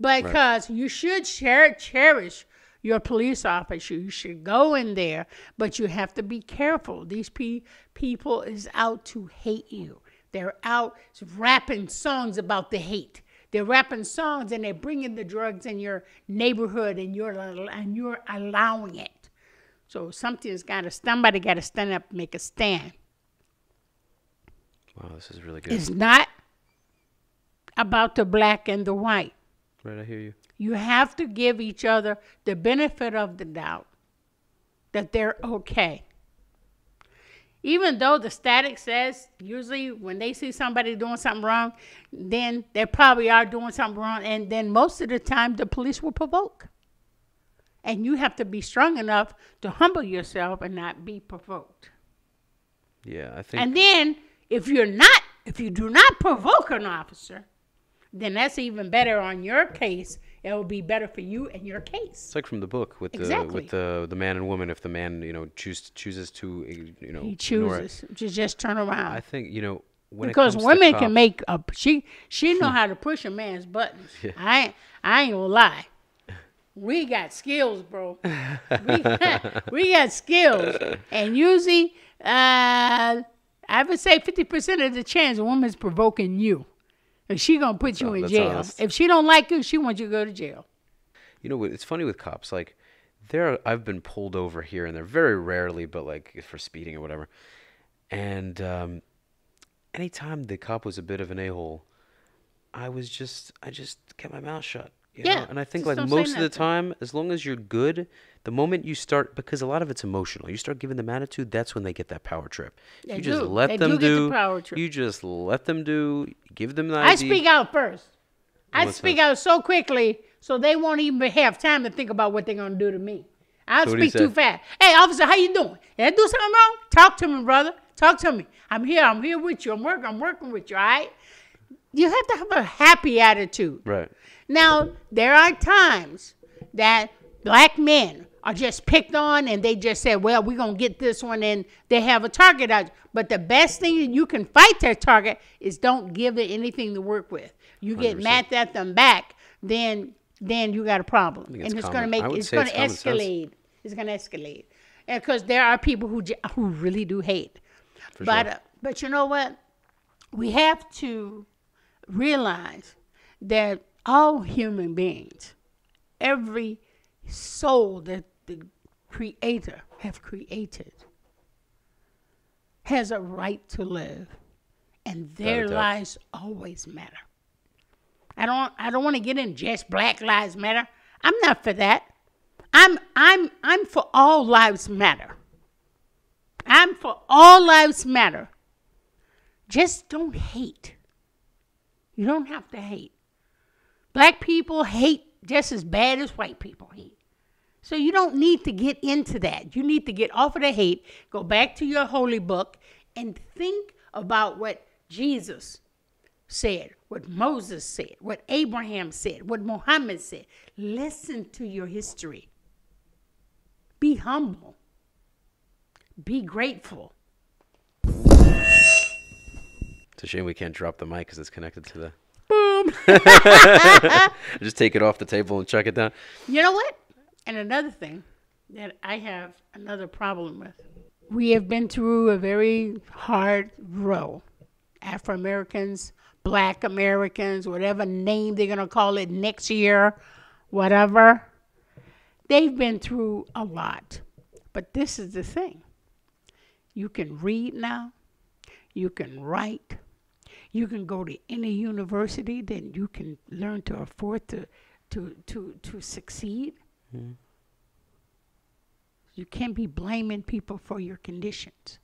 Because you should share, cherish your police officer. You should go in there, but you have to be careful. These pe- people is out to hate you. They're out rapping songs about the hate. They're rapping songs and they're bringing the drugs in your neighborhood and you're and you're allowing it. So something's got to somebody got to stand up and make a stand. wow, this is really good. It's not about the black and the white. right, I hear you. You have to give each other the benefit of the doubt that they're okay. Even though the static says usually when they see somebody doing something wrong, then they probably are doing something wrong. And then most of the time, the police will provoke. And you have to be strong enough to humble yourself and not be provoked. Yeah, I think. And then if you're not, if you do not provoke an officer, then that's even better on your case. It will be better for you and your case. it's like from the book with the with the the man and woman. If the man you know choose chooses to uh, you know He chooses to just turn around I think you know when because women to can make a she she know how to push a man's buttons. I ain't, I ain't gonna lie. We got skills, bro. we, <laughs> got, we got skills, and usually, uh, I would say fifty percent of the chance a woman's provoking you, and she gonna put you in jail. honest. If she don't like you, she wants you to go to jail. You know, what- it's funny with cops. Like, there, I've been pulled over here, and they're very rarely, but like for speeding or whatever. And um, anytime the cop was a bit of an a hole, I was just, I just kept my mouth shut. Yeah, know? And I think like most of the time, as long as you're good, the moment you start, because a lot of it's emotional, you start giving them attitude. That's when they get that power trip. They you just let They them do get the power trip. You just let them do. Give them the I speak out first. I What's speak that? out so quickly, so they won't even have time to think about what they're gonna do to me. I So do speak too fast. Hey, officer, how you doing? Did I do something wrong? Talk to me, brother. Talk to me. I'm here. I'm here with you. I'm working. I'm working with you. All right. You have to have a happy attitude. Right. Now, there are times that black men are just picked on and they just say, well, we're going to get this one and they have a target out. But the best thing that you can fight that target is don't give it anything to work with. You get 100%. mad at them back, then then you got a problem. think And it's it's going to make it's going to it's common sense. escalate. It's going to escalate. And because there are people who who really do hate. For but sure. uh, but you know what? We have to realize that all human beings, every soul that the Creator have created, has a right to live, and their lives always matter. I don't I don't want to get in just Black Lives Matter. I'm not for that. I'm I'm I'm for all lives matter. I'm for all lives matter. Just don't hate. You don't have to hate. Black people hate just as bad as white people hate. So you don't need to get into that. You need to get off of the hate, go back to your holy book, and think about what Jesus said, what Moses said, what Abraham said, what Muhammad said. Listen to your history. Be humble. Be grateful. It's a shame we can't drop the mic because it's connected to the. Boom. <laughs> Just take it off the table and chuck it down. You know what? And another thing that I have another problem with. We have been through a very hard row. Afro Americans, Black Americans, whatever name they're going to call it next year, whatever. They've been through a lot. But this is the thing you can read now, you can write, you can go to any university, then you can learn to afford to, to, to, to succeed. Mm-hmm. You can't be blaming people for your conditions.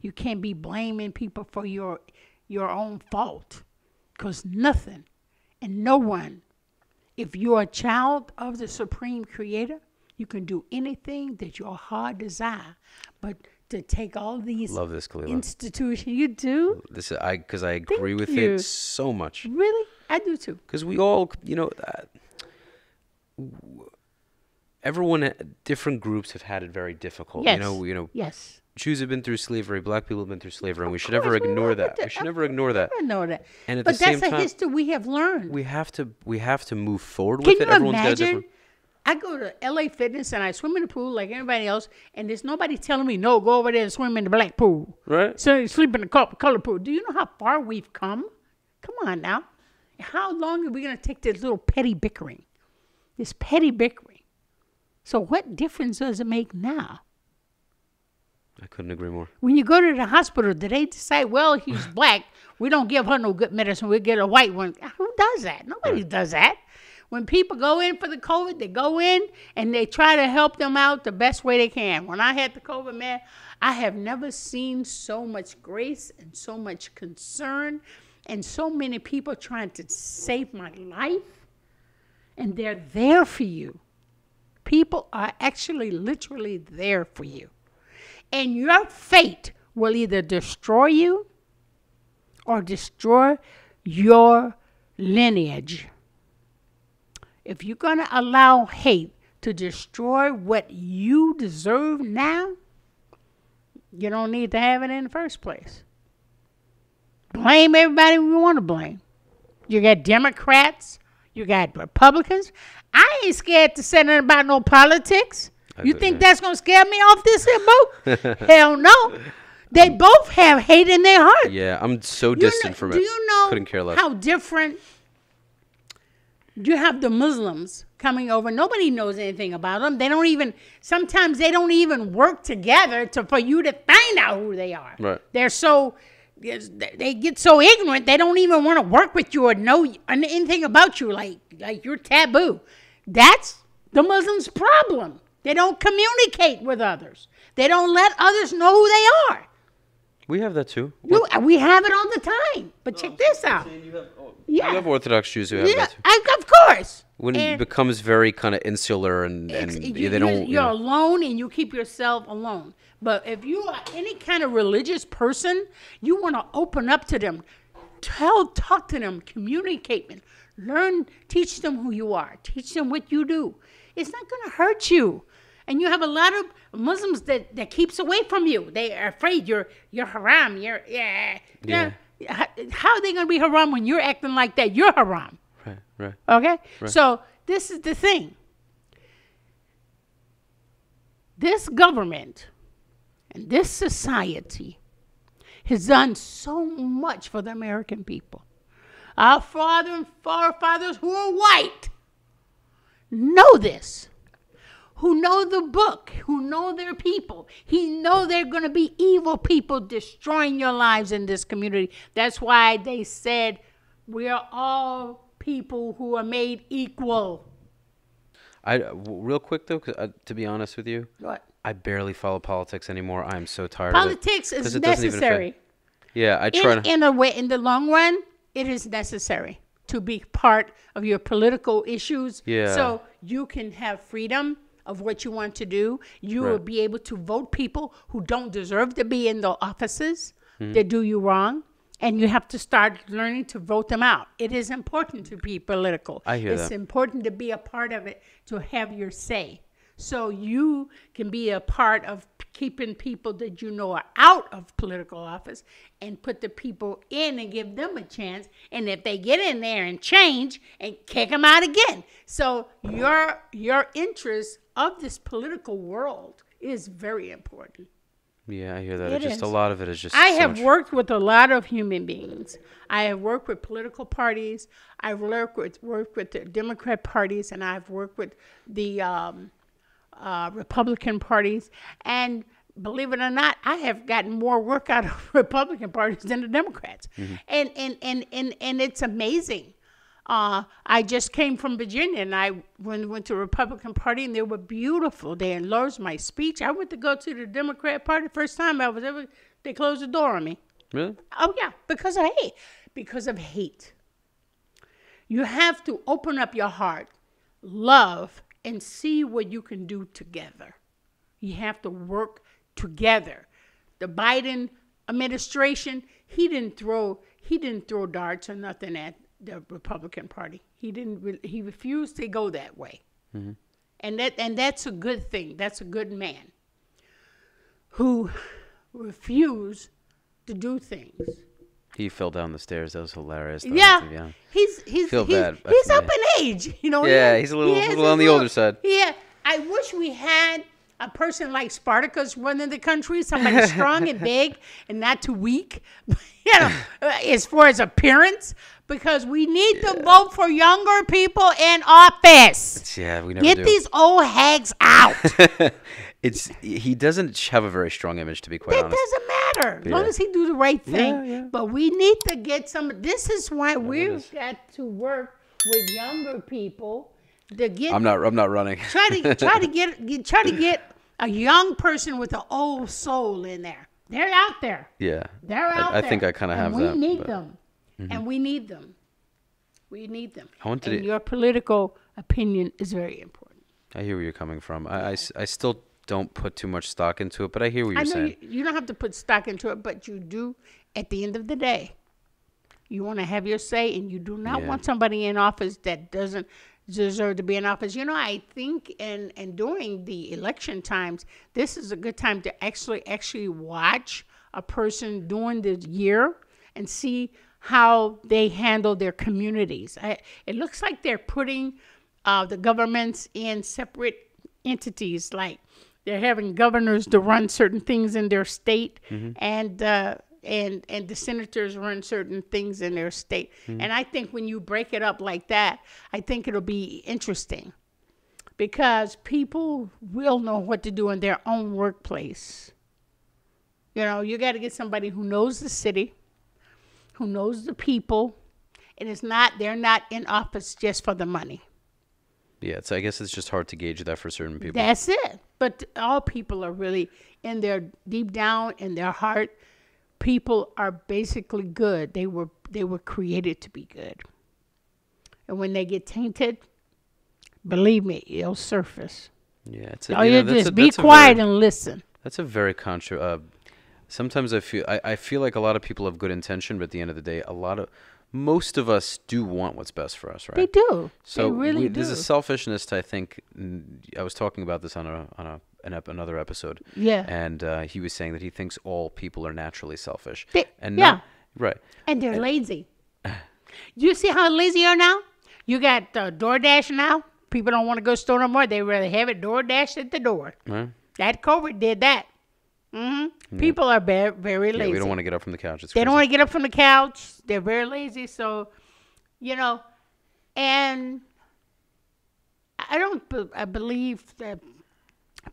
You can't be blaming people for your your own fault. Because nothing and no one, if you're a child of the Supreme Creator, you can do anything that your heart desire. But to take all these Love this, Khalilah. institutions, you do? This is I because I agree with you. it so much. Really? I do too. because we all, you know, uh, everyone, uh, different groups have had it very difficult. Yes. You know, you know, Yes. Jews have been through slavery, black people have been through slavery, and we should never we ignore that. We should never ignore that. I know that. And at but the that's same a time- history we have learned. We have to, we have to move forward Can with it. you Everyone's got a imagine? different. I go to LA Fitness and I swim in the pool like everybody else, and there's nobody telling me no, go over there and swim in the black pool. Right. So you sleep in the color pool. Do you know how far we've come? Come on now. How long are we gonna take this little petty bickering? This petty bickering. So what difference does it make now? I couldn't agree more. When you go to the hospital, do they decide, well, he's <laughs> black, we don't give her no good medicine, we get a white one? Who does that? Nobody does that. When people go in for the COVID, they go in and they try to help them out the best way they can. When I had the COVID, man, I have never seen so much grace and so much concern and so many people trying to save my life. And they're there for you. People are actually literally there for you and your fate will either destroy you or destroy your lineage. If you're going to allow hate to destroy what you deserve now, you don't need to have it in the first place. Blame everybody we want to blame. You got Democrats, you got Republicans. I ain't scared to say nothing about no politics. You think that's gonna scare me off this here boat? <laughs> Hell no. They both have hate in their heart. Yeah, I'm so You distant know- from it. do you know Couldn't care less. how different you have the Muslims coming over? Nobody knows anything about them. They don't even. Sometimes they don't even work together to for you to find out who they are. Right. They're so they get so ignorant they don't even want to work with you or know anything about you. Like like you're taboo. That's the Muslims' problem. They don't communicate with others. They don't let others know who they are. We have that too. You, we have it all the time. But check this out. Yeah. You have Orthodox Jews who have Yeah, that too. I, of course. When it becomes very kind of insular and, and Ex- they you- don't. You're, you know- alone and you keep yourself alone. But if you are any kind of religious person, you want to open up to them, tell, talk to them, communicate, and learn, teach them who you are, teach them what you do. It's not going to hurt you. And you have a lot of Muslims that, that keeps away from you. They are afraid you're you're haram. You're yeah. Yeah. How, are they going to be haram when you're acting like that? You're haram. Right, right. Okay? So this is the thing. This government and this society has done so much for the American people. Our father and forefathers who are white know this. Who know the book, who know their people. He know they're going to be evil people destroying your lives in this community. That's why they said we are all people who are made equal. I real quick though, 'cause, uh, to be honest with you, What? I barely follow politics anymore. I am so tired of Politics it. is it affect- necessary. Yeah, I try In, to. in a way, in the long run, it is necessary to be part of your political issues. Yeah. So you can have freedom of what you want to do. You will be able to vote people who don't deserve to be in the offices Hmm. that do you wrong. And you have to start learning to vote them out. It is important to be political. I hear it's that. important to be a part of it, to have your say. So you can be a part of keeping people that you know are out of political office and put the people in and give them a chance. And if they get in there and change, and kick them out again. So your your interest of this political world is very important. Yeah, I hear that. It just a lot of it is just. I so have much- worked with a lot of human beings. I have worked with political parties. I've worked with worked with the Democrat parties, and I've worked with the um, uh, Republican parties. And believe it or not, I have gotten more work out of <laughs> Republican parties than the Democrats. And, and and and and it's amazing. Uh, I just came from Virginia, and I went, went to Republican Party, and they were beautiful. They enlarged my speech. I went to go to the Democrat Party first time I was ever. They closed the door on me. Really? Oh yeah, because of hate. Because of hate. You have to open up your heart, love, and see what you can do together. You have to work together. The Biden administration, he didn't throw he didn't throw darts or nothing at the Republican Party. He didn't. re- He refused to go that way, mm-hmm. and that and that's a good thing. That's a good man who refused to do things. He fell down the stairs. That was hilarious. though, Yeah, to be honest. he's he's Feel he's, bad he's up in age. You know. Yeah, he- he's a little- little on the older side. Yeah, I wish we had a person like Spartacus running the country, somebody <laughs> strong and big and not too weak. <laughs> you know, as far as appearance, because we need to vote for younger people in office. Yeah, we never Get do. these old hags out. <laughs> it's he doesn't have a very strong image, to be quite It honest. doesn't matter as long as he do the right thing. Yeah, yeah. But we need to get some. This is why we've got to work with younger people to get I'm not. I'm not running. try to try to <laughs> get, get try to get a young person with an old soul in there. They're out there. yeah. They're out I, I there. think I kind of have we that. need but- them, Mm-hmm. and we need them. We need them. I wanted and to- your political opinion is very important. I hear where you're coming from. I I still don't put too much stock into it, but I hear what you're I know saying. you, you don't have to put stock into it, but you do at the end of the day. You want to have your say, and you do not Yeah. want somebody in office that doesn't deserve to be in office. You know, I think in and during the election times, this is a good time to actually actually watch a person during the year and see how they handle their communities. I, it looks like they're putting uh, the governments in separate entities, like they're having governors to run certain things in their state, and uh, and and the senators run certain things in their state. And I think when you break it up like that, I think it'll be interesting because people will know what to do in their own workplace. You know, you got to get somebody who knows the city, who knows the people, and it's not they're not in office just for the money. Yeah, it's. I guess it's just hard to gauge that for certain people. That's it. But all people are really in their deep down in their heart. People are basically good. They were they were created to be good. And when they get tainted, believe me, it'll surface. yeah, it's. A, All you know, that's a- be quiet very- and listen. That's a very contra. Uh, sometimes I feel I, I feel like a lot of people have good intention, but at the end of the day, a lot of most of us do want what's best for us, right? They do. So they really we, do. there's a selfishness. To, I think I was talking about this on a on a an ep- another episode, yeah. and uh, he was saying that he thinks all people are naturally selfish, They- and yeah. not, right. And they're lazy. you see how lazy you are now? You got uh, DoorDash now. People don't want to go store no more. They rather have it DoorDash at the door. Right? That COVID did that. Hmm People are very, very Yeah, lazy. we don't want to get up from the couch. It's They don't want to get up from the couch. They're very lazy. So, you know, and I don't. be- I believe that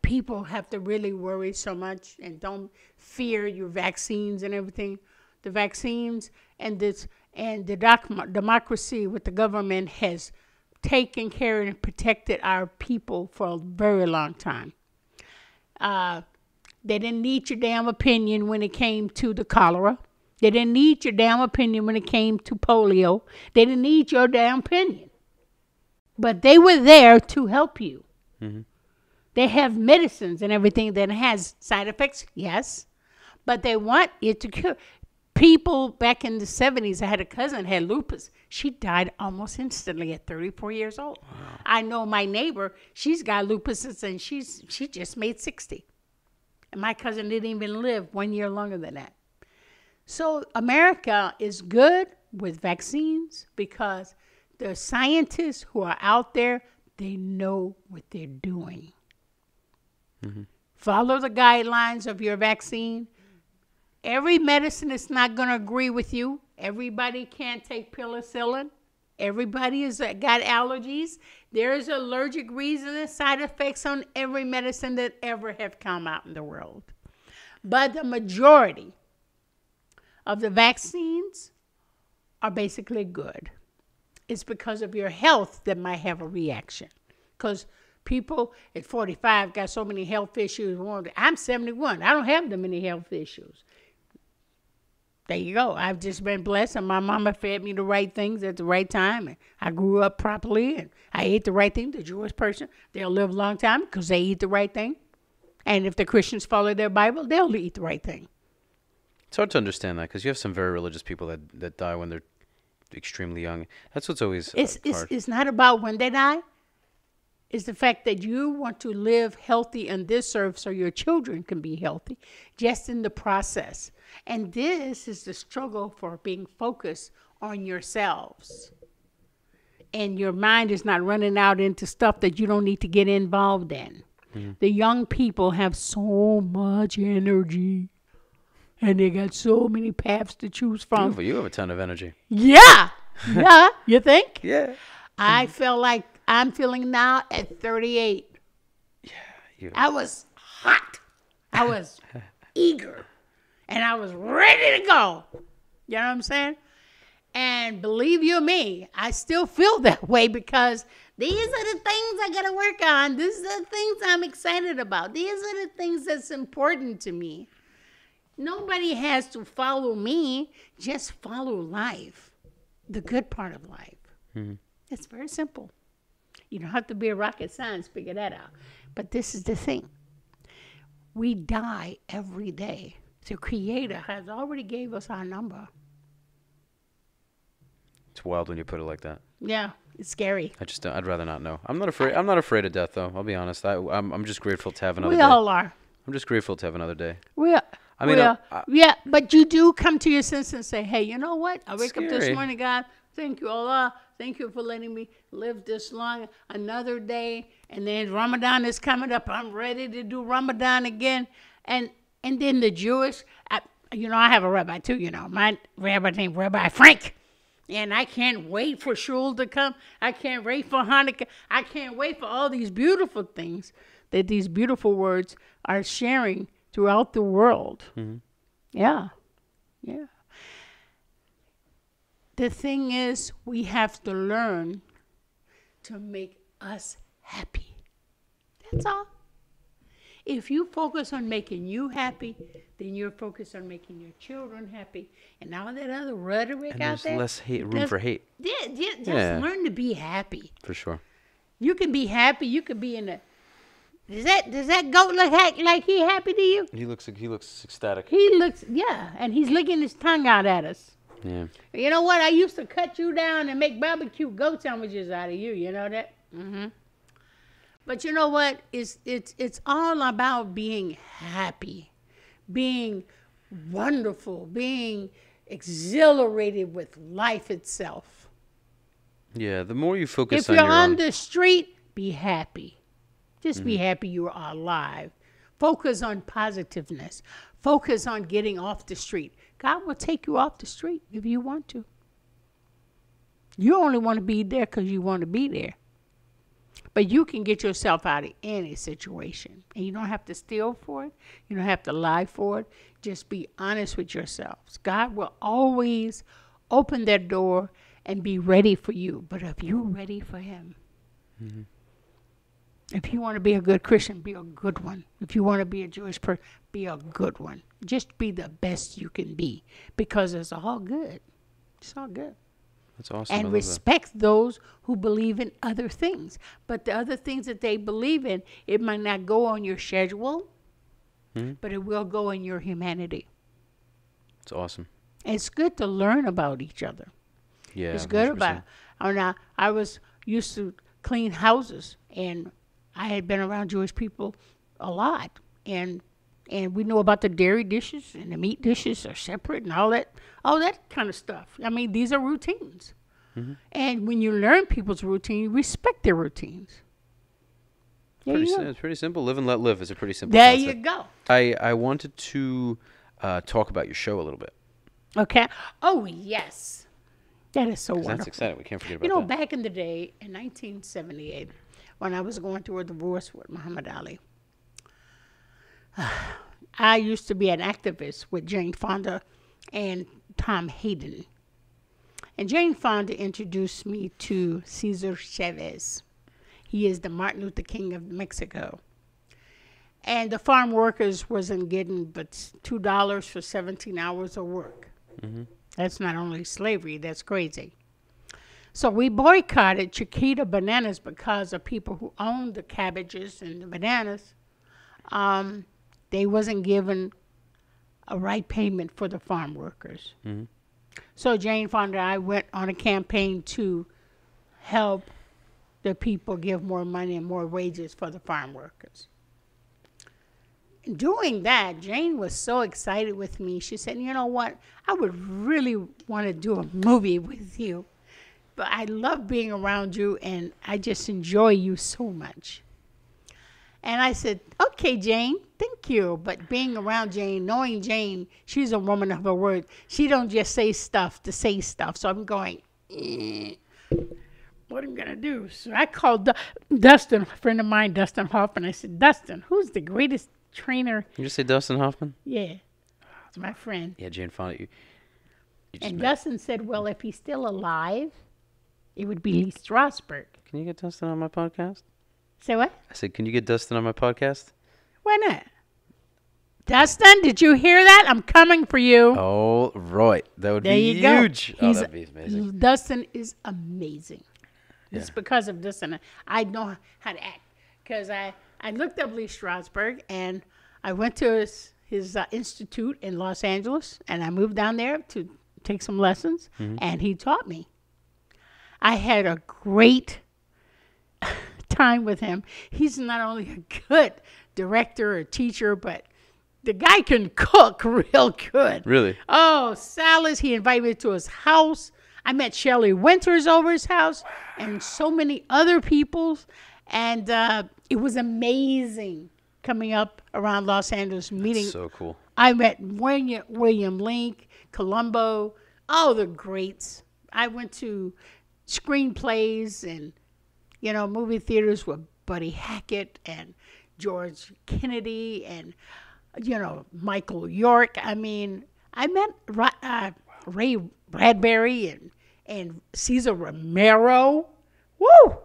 people have to really worry so much and don't fear your vaccines and everything. The vaccines and this and the doc- democracy with the government has taken care and protected our people for a very long time. Uh, they didn't need your damn opinion when it came to the cholera. They didn't need your damn opinion when it came to polio. They didn't need your damn opinion. But they were there to help you. Mm-hmm. They have medicines and everything that has side effects, yes, but they want it to cure. People back in the 70s, I had a cousin had lupus. She died almost instantly at 34 years old. I know my neighbor, she's got lupus and she's she just made 60. And my cousin didn't even live one year longer than that. So America is good with vaccines because the scientists who are out there, they know what they're doing. Mm-hmm. Follow the guidelines of your vaccine. Every medicine is not going to agree with you. Everybody can't take penicillin. Everybody has uh, got allergies. There is allergic reasons and side effects on every medicine that ever have come out in the world. But the majority of the vaccines are basically good. It's because of your health that might have a reaction. Because people at 45 got so many health issues. I'm 71. I don't have that many health issues. There you go. I've just been blessed, and my mama fed me the right things at the right time, and I grew up properly, and I ate the right thing. The Jewish person, they'll live a long time because they eat the right thing. And if the Christians follow their Bible, they'll eat the right thing. It's hard to understand that because you have some very religious people that, that die when they're extremely young. That's what's always uh, It's, it's, it's not about when they die. It's the fact that you want to live healthy in this earth so your children can be healthy, just in the process. And this is the struggle for being focused on yourselves. And your mind is not running out into stuff that you don't need to get involved in. Hmm. The young people have so much energy. And they got so many paths to choose from. have, you have a ton of energy. Yeah. <laughs> Yeah. You think? Yeah. I feel like I'm feeling now at 38. Yeah. You, I was hot. I was <laughs> eager. And I was ready to go. You know what I'm saying? And believe you me, I still feel <laughs> that way because these are the things I got to work on. These are the things I'm excited about. These are the things that's important to me. Nobody has to follow me, just follow life, the good part of life. Mm-hmm. It's very simple. You don't have to be a rocket science to figure that out. But this is the thing. We die every day. The creator has already gave us our number. it's wild when you put it like that. Yeah, it's scary. I just I'd rather not know. I'm not afraid. I'm not afraid of death though. I'll be honest. I, I'm I'm just grateful to have another we day. all are. I'm just grateful to have another day. We are. I mean, uh, are. yeah, but you do come to your senses and say, hey, you know what? I wake up this morning, God, thank you, Allah. Thank you for letting me live this long, another day. And then Ramadan is coming up. I'm ready to do Ramadan again. And and then the Jewish, I, you know, I have a rabbi too, you know. My rabbi named Rabbi Frank. And I can't wait for Shul to come. I can't wait for Hanukkah. I can't wait for all these beautiful things that these beautiful words are sharing throughout the world. Mm-hmm. Yeah. Yeah. the thing is, we have to learn to make us happy. That's all. If you focus on making you happy, then you're focused on making your children happy. And all that other rhetoric And out there's there. less hate, room for hate, Yeah, yeah, just Yeah. learn to be happy. for sure. You can be happy. You can be in a. Does that does that goat look ha- like he happy to you? He looks he looks ecstatic. He looks yeah, and he's licking his tongue out at us. Yeah. You know what? I used to cut you down and make barbecue goat sandwiches out of you. You know that? hmm But you know what? It's it's it's all about being happy, being wonderful, being exhilarated with life itself. Yeah. The more you focus on it. if on you're your on own, the street, be happy. Just be Mm-hmm. happy you are alive. Focus on positiveness. Focus on getting off the street. God will take you off the street if you want to. You only want to be there because you want to be there. But you can get yourself out of any situation. And you don't have to steal for it. You don't have to lie for it. Just be honest with yourselves. God will always open that door and be ready for you. But if you're ready for Him, mm-hmm. if you want to be a good Christian, be a good one. If you want to be a Jewish person, be a good one. Just be the best you can be because it's all good. It's all good that's awesome. And love that. respect those who believe in other things. But the other things that they believe in, it might not go on your schedule, Hmm? but it will go in your humanity. It's awesome. It's good to learn about each other. Yeah. it's good 100%. about. Oh, now I was used to clean houses, and I had been around Jewish people a lot, and and we know about the dairy dishes and the meat dishes are separate and all that, all that kind of stuff. I mean, these are routines, Mm-hmm. and when you learn people's routine, you respect their routines. There Pretty, it's pretty simple. Live and let live is a pretty simple There concept. you go. I, I wanted to uh, talk about your show a little bit. Okay. Oh yes, that is so wonderful. That's exciting. We can't forget about You know, that. back in the day, in 1978, when I was going through a divorce with Muhammad Ali, I used to be an activist with Jane Fonda and Tom Hayden. And Jane Fonda introduced me to Cesar Chavez. He is the Martin Luther King of Mexico. And the farm workers wasn't getting but two dollars for 17 hours of work. That's not only slavery, that's crazy. So we boycotted Chiquita bananas because of people who owned the cabbages and the bananas. Um, they wasn't given a right payment for the farm workers. Mm-hmm. So Jane Fonda and I went on a campaign to help the people give more money and more wages for the farm workers. Doing that, Jane was so excited with me. She said, "You know what? I would really want to do a movie with you." but I love being around you and I just enjoy you so much. And I said, okay, Jane, thank you. But being around Jane, knowing Jane, she's a woman of her word. She don't just say stuff to say stuff. So I'm going, eh, what am I going to do? So I called Du- Dustin, a friend of mine, Dustin Hoffman. I said, Dustin, who's the greatest trainer? You just say Dustin Hoffman? Yeah, it's my friend. Yeah, Jane Fonda. You, you And met- Dustin said, well, if he's still alive, it would be Lee Strasberg. Can you get Dustin on my podcast? Say what? I said, can you get Dustin on my podcast? Why not? Dustin, did you hear that? I'm coming for you. Oh, right. That would there be you huge. Oh, He's- that'd be amazing. Dustin is amazing. It's because of Dustin. I know how to act because I, I looked up Lee Strasberg and I went to his, his uh, institute in Los Angeles and I moved down there to take some lessons Mm-hmm. and he taught me. I had a great time with him. He's not only a good director or teacher, but the guy can cook <laughs> real good. Really? Oh, salads. He invited me to his house. I met Shelley Winters over his house and so many other people's. And uh, it was amazing coming up around Los Angeles meeting. So cool. I met William, William Link, Columbo, all the greats. I went to screenplays and, you know, movie theaters with Buddy Hackett and George Kennedy and, you know, Michael York. I mean, I met uh, Ray Bradbury and, and Cesar Romero. Woo!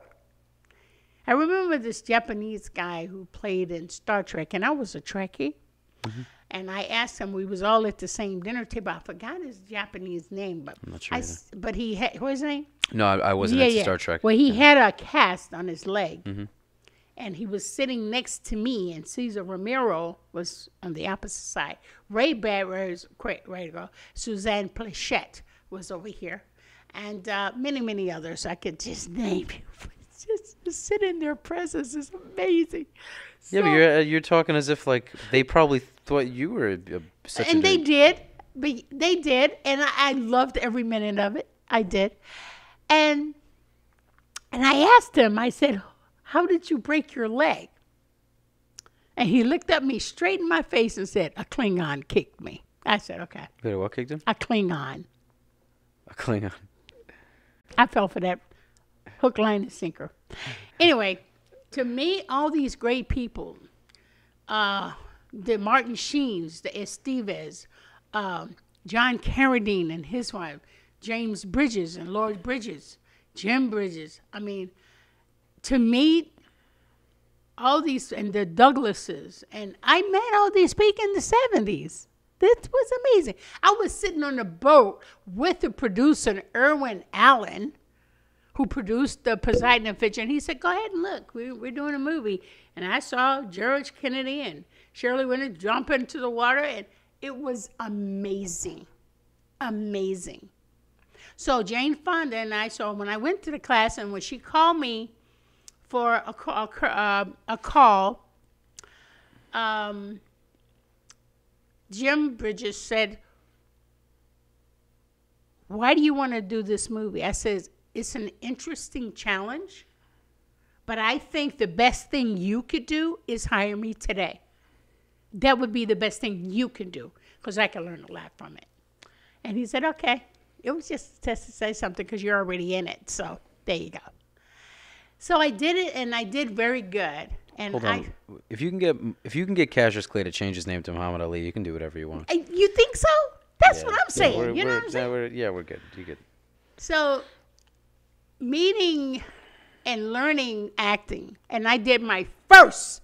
I remember this Japanese guy who played in Star Trek, and I was a Trekkie. And I asked him, we was all at the same dinner table. I forgot his Japanese name, but sure I either. but he had what was his name? No, I, I wasn't into Star Trek. Well, he had a cast on his leg, and he was sitting next to me, and Cesar Romero was on the opposite side. Ray Barrow's great, ready to. Suzanne Pleshette was over here, and uh, many, many others. I could just <laughs> name you. Just to sit in their presence is amazing. yeah, but you're uh, you're talking as if like they probably thought you were a, a, such and they did but they did and I, I loved every minute of it i did and and i asked him i said how did you break your leg and he looked at me straight in my face and said a klingon kicked me i said okay Wait, what kicked him? a klingon A Klingon. I fell for that hook, line, and sinker. Anyway, to me, all these great people, uh, the Martin Sheens, the Esteves, um, John Carradine and his wife, James Bridges and Lloyd Bridges, Jim Bridges. I mean, to meet all these and the Douglases, and I met all these people in the seventies. This was amazing. I was sitting on a boat with the producer Irwin Allen, who produced the Poseidon Adventure, and he said, "Go ahead and look. We, we're doing a movie." And I saw George Kennedy and Shirley Winter jump into the water, and it was amazing, amazing. So Jane Fonda and I. So when I went to the class, and when she called me for a call, a, uh, a call um, Jim Bridges said, Why do you want to do this movie? I says, It's an interesting challenge, but I think the best thing you could do is hire me today. That would be the best thing you can do because I can learn a lot from it. And he said, Okay. It was just just to say something because you're already in it. So there you go. So I did it and I did very good. And Hold I. If you can get if you can get Cassius Clay to change his name to Muhammad Ali, you can do whatever you want. You think so? That's what I'm saying. we're- you know what I'm yeah, saying? we're, yeah, we're good. You good. So, meeting and learning acting, and I did my first,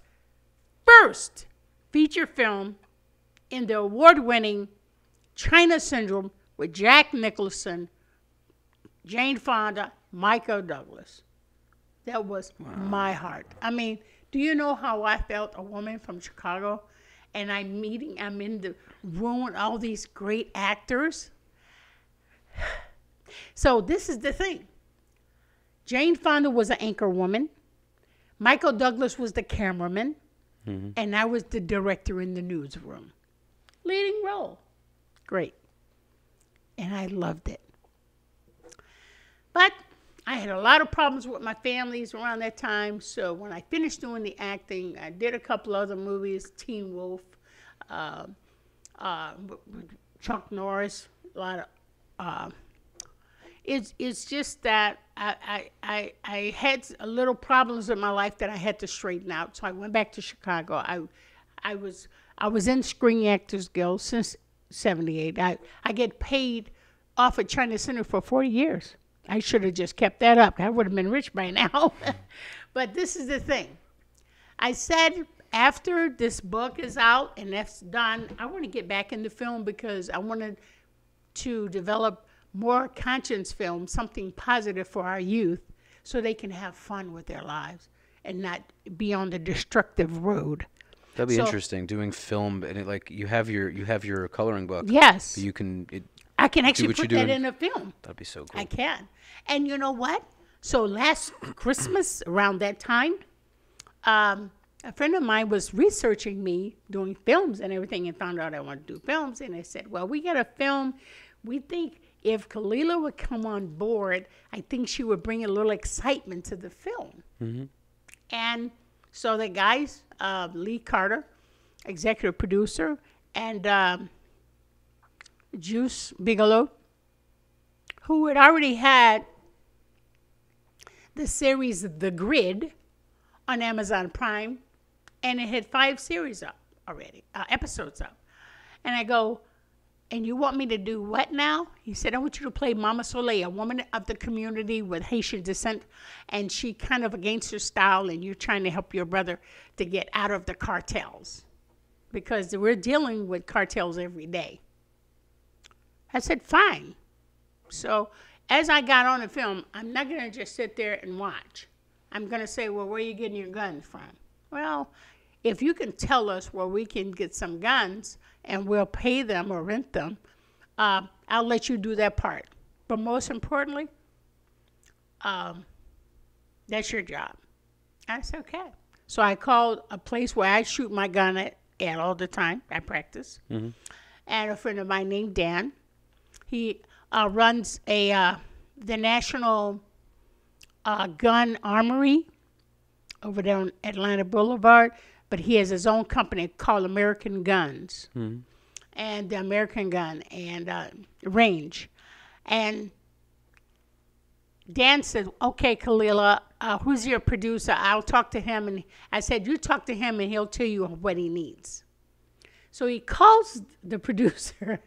first feature film in the award-winning China Syndrome with Jack Nicholson, Jane Fonda, Michael Douglas. That was my heart. I mean, do you know how I felt? A woman from Chicago, and I'm meeting. I'm in the room with all these great actors. <sighs> So this is the thing. Jane Fonda was an anchor woman. Michael Douglas was the cameraman, mm-hmm. and I was the director in the newsroom. Leading role. Great. And I loved it. But I had a lot of problems with my families around that time. So when I finished doing the acting, I did a couple other movies, Teen Wolf, uh, uh, Chuck Norris, a lot of. Uh, it's it's just that I, I I I had a little problems in my life that I had to straighten out. So I went back to Chicago. I I was I was in Screen Actors Guild since '78. I I get paid off at China Syndrome for 40 years. I should have just kept that up. I would have been rich by now. <laughs> but this is the thing. I said after this book is out and that's done, I want to get back into film because I wanted to develop more conscience film, something positive for our youth, so they can have fun with their lives and not be on the destructive road. That'd be So- interesting doing film and it, like you have your you have your coloring book. Yes, you can. It, I can actually put that in- in a film. that'd be so cool. I can. And you know what? So last Christmas, around that time, um, a friend of mine was researching me doing films and everything and found out I wanted to do films. And I said, Well, we got a film. We think if Khalilah would come on board, I think she would bring a little excitement to the film. And so the guys, uh, Lee Carter, executive producer, and um, Juice Bigelow, who had already had the series The Grid on Amazon Prime, and it had five series up already, uh, episodes up. And I go, and you want me to do what now? He said, I want you to play Mama Soleil, a woman of the community with Haitian descent, and she kind of against her style, and you're trying to help your brother to get out of the cartels because we're dealing with cartels every day. I said, fine. So as I got on the film, I'm not going to just sit there and watch. I'm going to say, well, where are you getting your guns from? Well, if you can tell us where we can get some guns and we'll pay them or rent them, uh, I'll let you do that part. But most importantly, um, that's your job. I said, okay. So I called a place where I shoot my gun at, at all the time. I practice. And a friend of mine named Dan, he uh, runs a uh, the National uh, Gun Armory over there on Atlanta Boulevard, but he has his own company called American Guns and the American Gun and uh, Range. And Dan said, "Okay, Khalilah, uh, who's your producer? I'll talk to him." And I said, "You talk to him, and he'll tell you what he needs." So he calls the <laughs> producer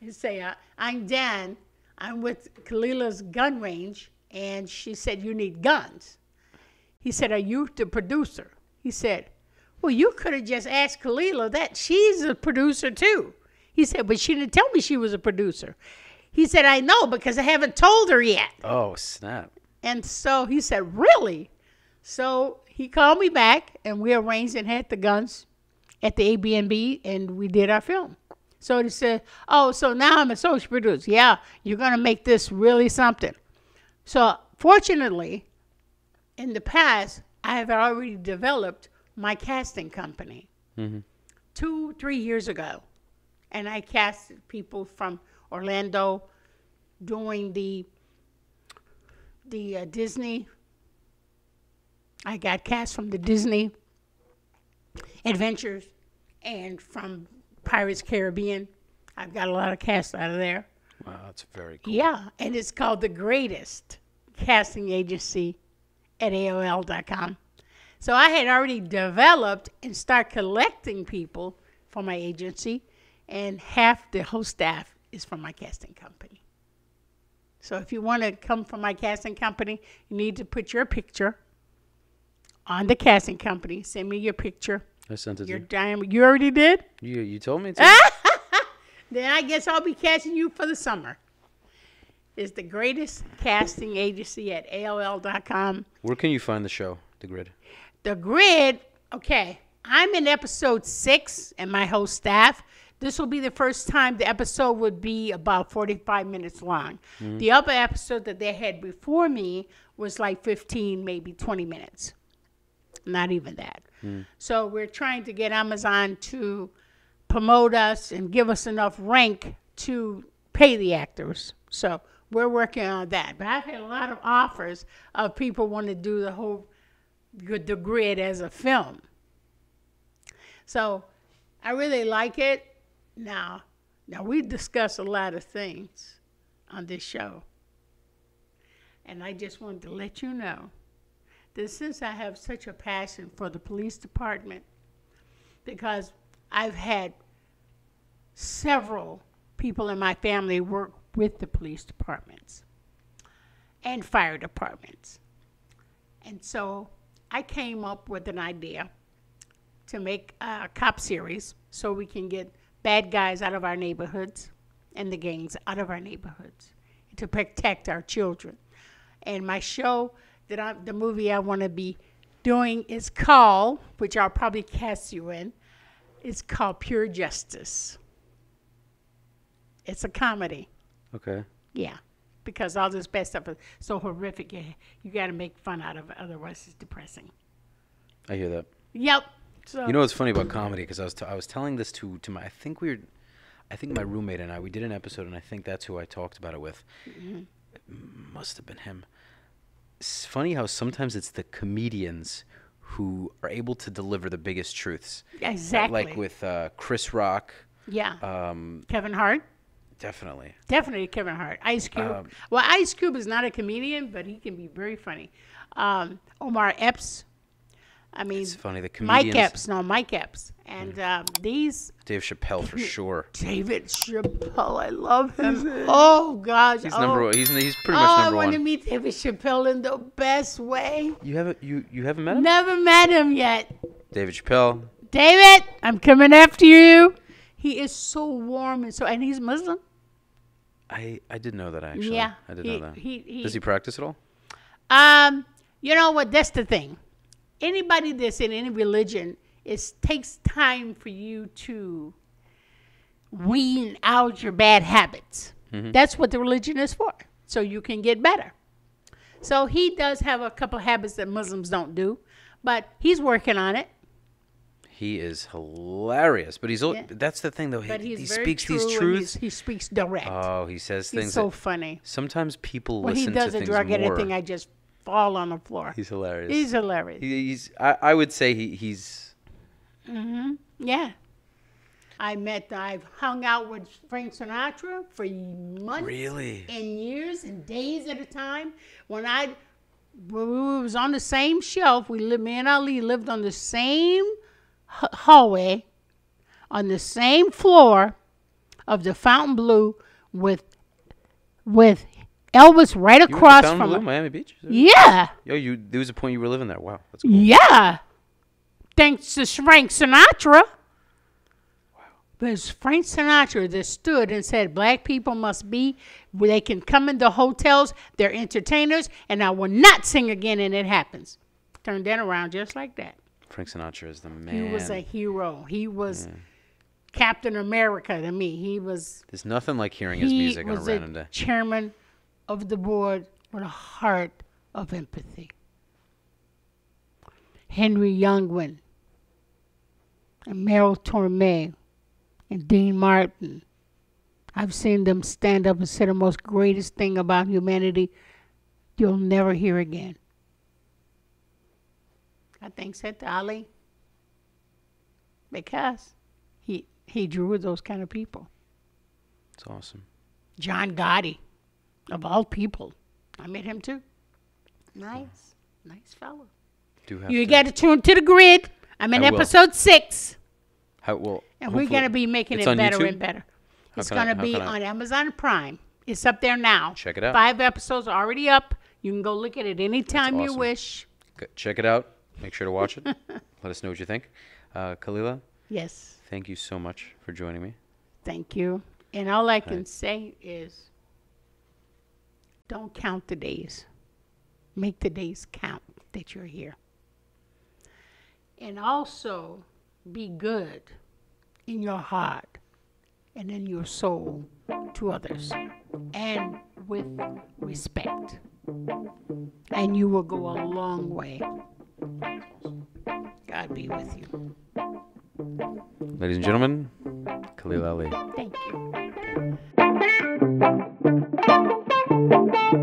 and say, uh, "I'm Dan. I'm with Khalilah's gun range, and she said you need guns." He said, "Are you the producer?" He said, "Well, you could have just asked Khalilah that. She's a producer too." He said, "But she didn't tell me she was a producer." He said, "I know because I haven't told her yet." Oh snap! And so he said, Really? So he called me back and we arranged and had the guns at the Airbnb and we did our film. So he said, Oh, so now I'm a social producer. Yeah, you're going to make this really something. So fortunately, in the past, I have already developed my casting company two, three years ago. And I casted people from Orlando doing the the uh, Disney. I got cast from the Disney Adventures and from Pirates Caribbean. I've got a lot of cast out of there. Wow, that's very cool. Yeah, and it's called the greatest casting agency at AOL.com. So I had already developed and start collecting people for my agency, and half the whole staff is from my casting company. So if you want to come from my casting company, you need to put your picture on the casting company. Send me your picture. I sent it Your to diamond. You already did? you. You told me to. <laughs> Then I guess I'll be casting you for the summer. It's the greatest casting agency at AOL.com. Where can you find the show, The Grid? The grid, okay, I'm in episode six and my whole staff. This will be the first time the episode would be about 45 minutes long. Mm-hmm. The other episode that they had before me was like 15, maybe 20 minutes. Not even that. Hmm. So we're trying to get Amazon to promote us and give us enough rank to pay the actors. So we're working on that. But I've had a lot of offers of people want to do the whole the grid as a film. So I really like it. Now, now we discuss a lot of things on this show. And I just wanted to let you know that since I have such a passion for the police department, because I've had several people in my family work with the police departments and fire departments. And so I came up with an idea to make a cop series so we can get bad guys out of our neighborhoods and the gangs out of our neighborhoods to protect our children. And my show that I, the movie I want to be doing is called, which I'll probably cast you in, it's called Pure Justice. It's a comedy. Okay. Yeah, because all this bad stuff is so horrific. You, you got to make fun out of it, otherwise it's depressing. I hear that. Yep. So You know what's funny about comedy? Because I was t- I was telling this to to my I think we were, I think my roommate and I we did an episode and I think that's who I talked about it with. Mm-hmm. It must have been him. It's funny how sometimes it's the comedians who are able to deliver the biggest truths. exactly. Like with uh, Chris Rock, yeah, um, Kevin Hart. definitely. Definitely Kevin Hart. Ice Cube. Um, well, Ice Cube is not a comedian, but he can be very funny. Um, Omar Epps. I mean, It's funny. The Mike comedians. Epps, no, Mike Epps. And um, these, Dave Chappelle for <laughs> sure. David Chappelle, I love him. Oh, gosh. He's oh. number one. He's he's pretty oh, much I number want to meet David Chappelle in the best way. You haven't you you haven't met him? Never met him yet. David Chappelle. David, I'm coming after you. He is so warm and so, and he's Muslim. I I did know that actually. Yeah, I did he- know that. he- he- Does he practice at all? Um, you know what? That's the thing. Anybody that's in any religion, it takes time for you to wean out your bad habits. Mm-hmm. That's what the religion is for, so you can get better. So he does have a couple habits that Muslims don't do, but he's working on it. He is hilarious, but he's Yeah. that's the thing though. He, he speaks these truths. He speaks direct. Oh, he says he's things so funny. sometimes people listen When he listen does to a things drug more. anything, I just fall on the floor. he's hilarious. He's hilarious. He- he's I, I would say he, he's Mm-hmm. Yeah. I met, I've hung out with Frank Sinatra for months really and years and days at a time. When I when we was on the same shelf, we lived, me and Ali lived on the same h- hallway, on the same floor of the Fontainebleau with with Elvis right you across from Blue. Miami Beach. Yeah, Yo, you there was a point you were living there. Wow, that's cool. yeah. Thanks to Frank Sinatra. But it's Frank Sinatra that stood and said, Black people must be they can come into hotels, they're entertainers, and I will not sing again, and it happens. Turned that around just like that. Frank Sinatra is the man. He was a hero. He was Captain America to me. He was There's nothing like hearing his music on a random day. chairman of the board with a heart of empathy. Henny Youngman and Mel Torme and Dean Martin. I've seen them stand up and say the most greatest thing about humanity you'll never hear again. I think said to Ali because he he drew those kind of people. It's awesome. John Gotti, of all people. I met him too. Nice, nice fellow. Do have You to, got to tune to the grid. I'm in I will. episode six, how, well, and we're hopefully- going to be making It's it on better YouTube? and better. How It's can I- going to how be can I- on Amazon Prime. It's up there now. Check it out. Five episodes already up. You can go look at it anytime you awesome. wish. G- Check it out. Make sure to watch it. <laughs> Let us know what you think. Uh, Khalilah, Yes, thank you so much for joining me. thank you. And all I can right. say is don't count the days. Make the days count that you're here. And also be good in your heart and in your soul to others and with respect. And you will go a long way. God be with you. Ladies and gentlemen, Khalilah Ali. Thank you. Thank you.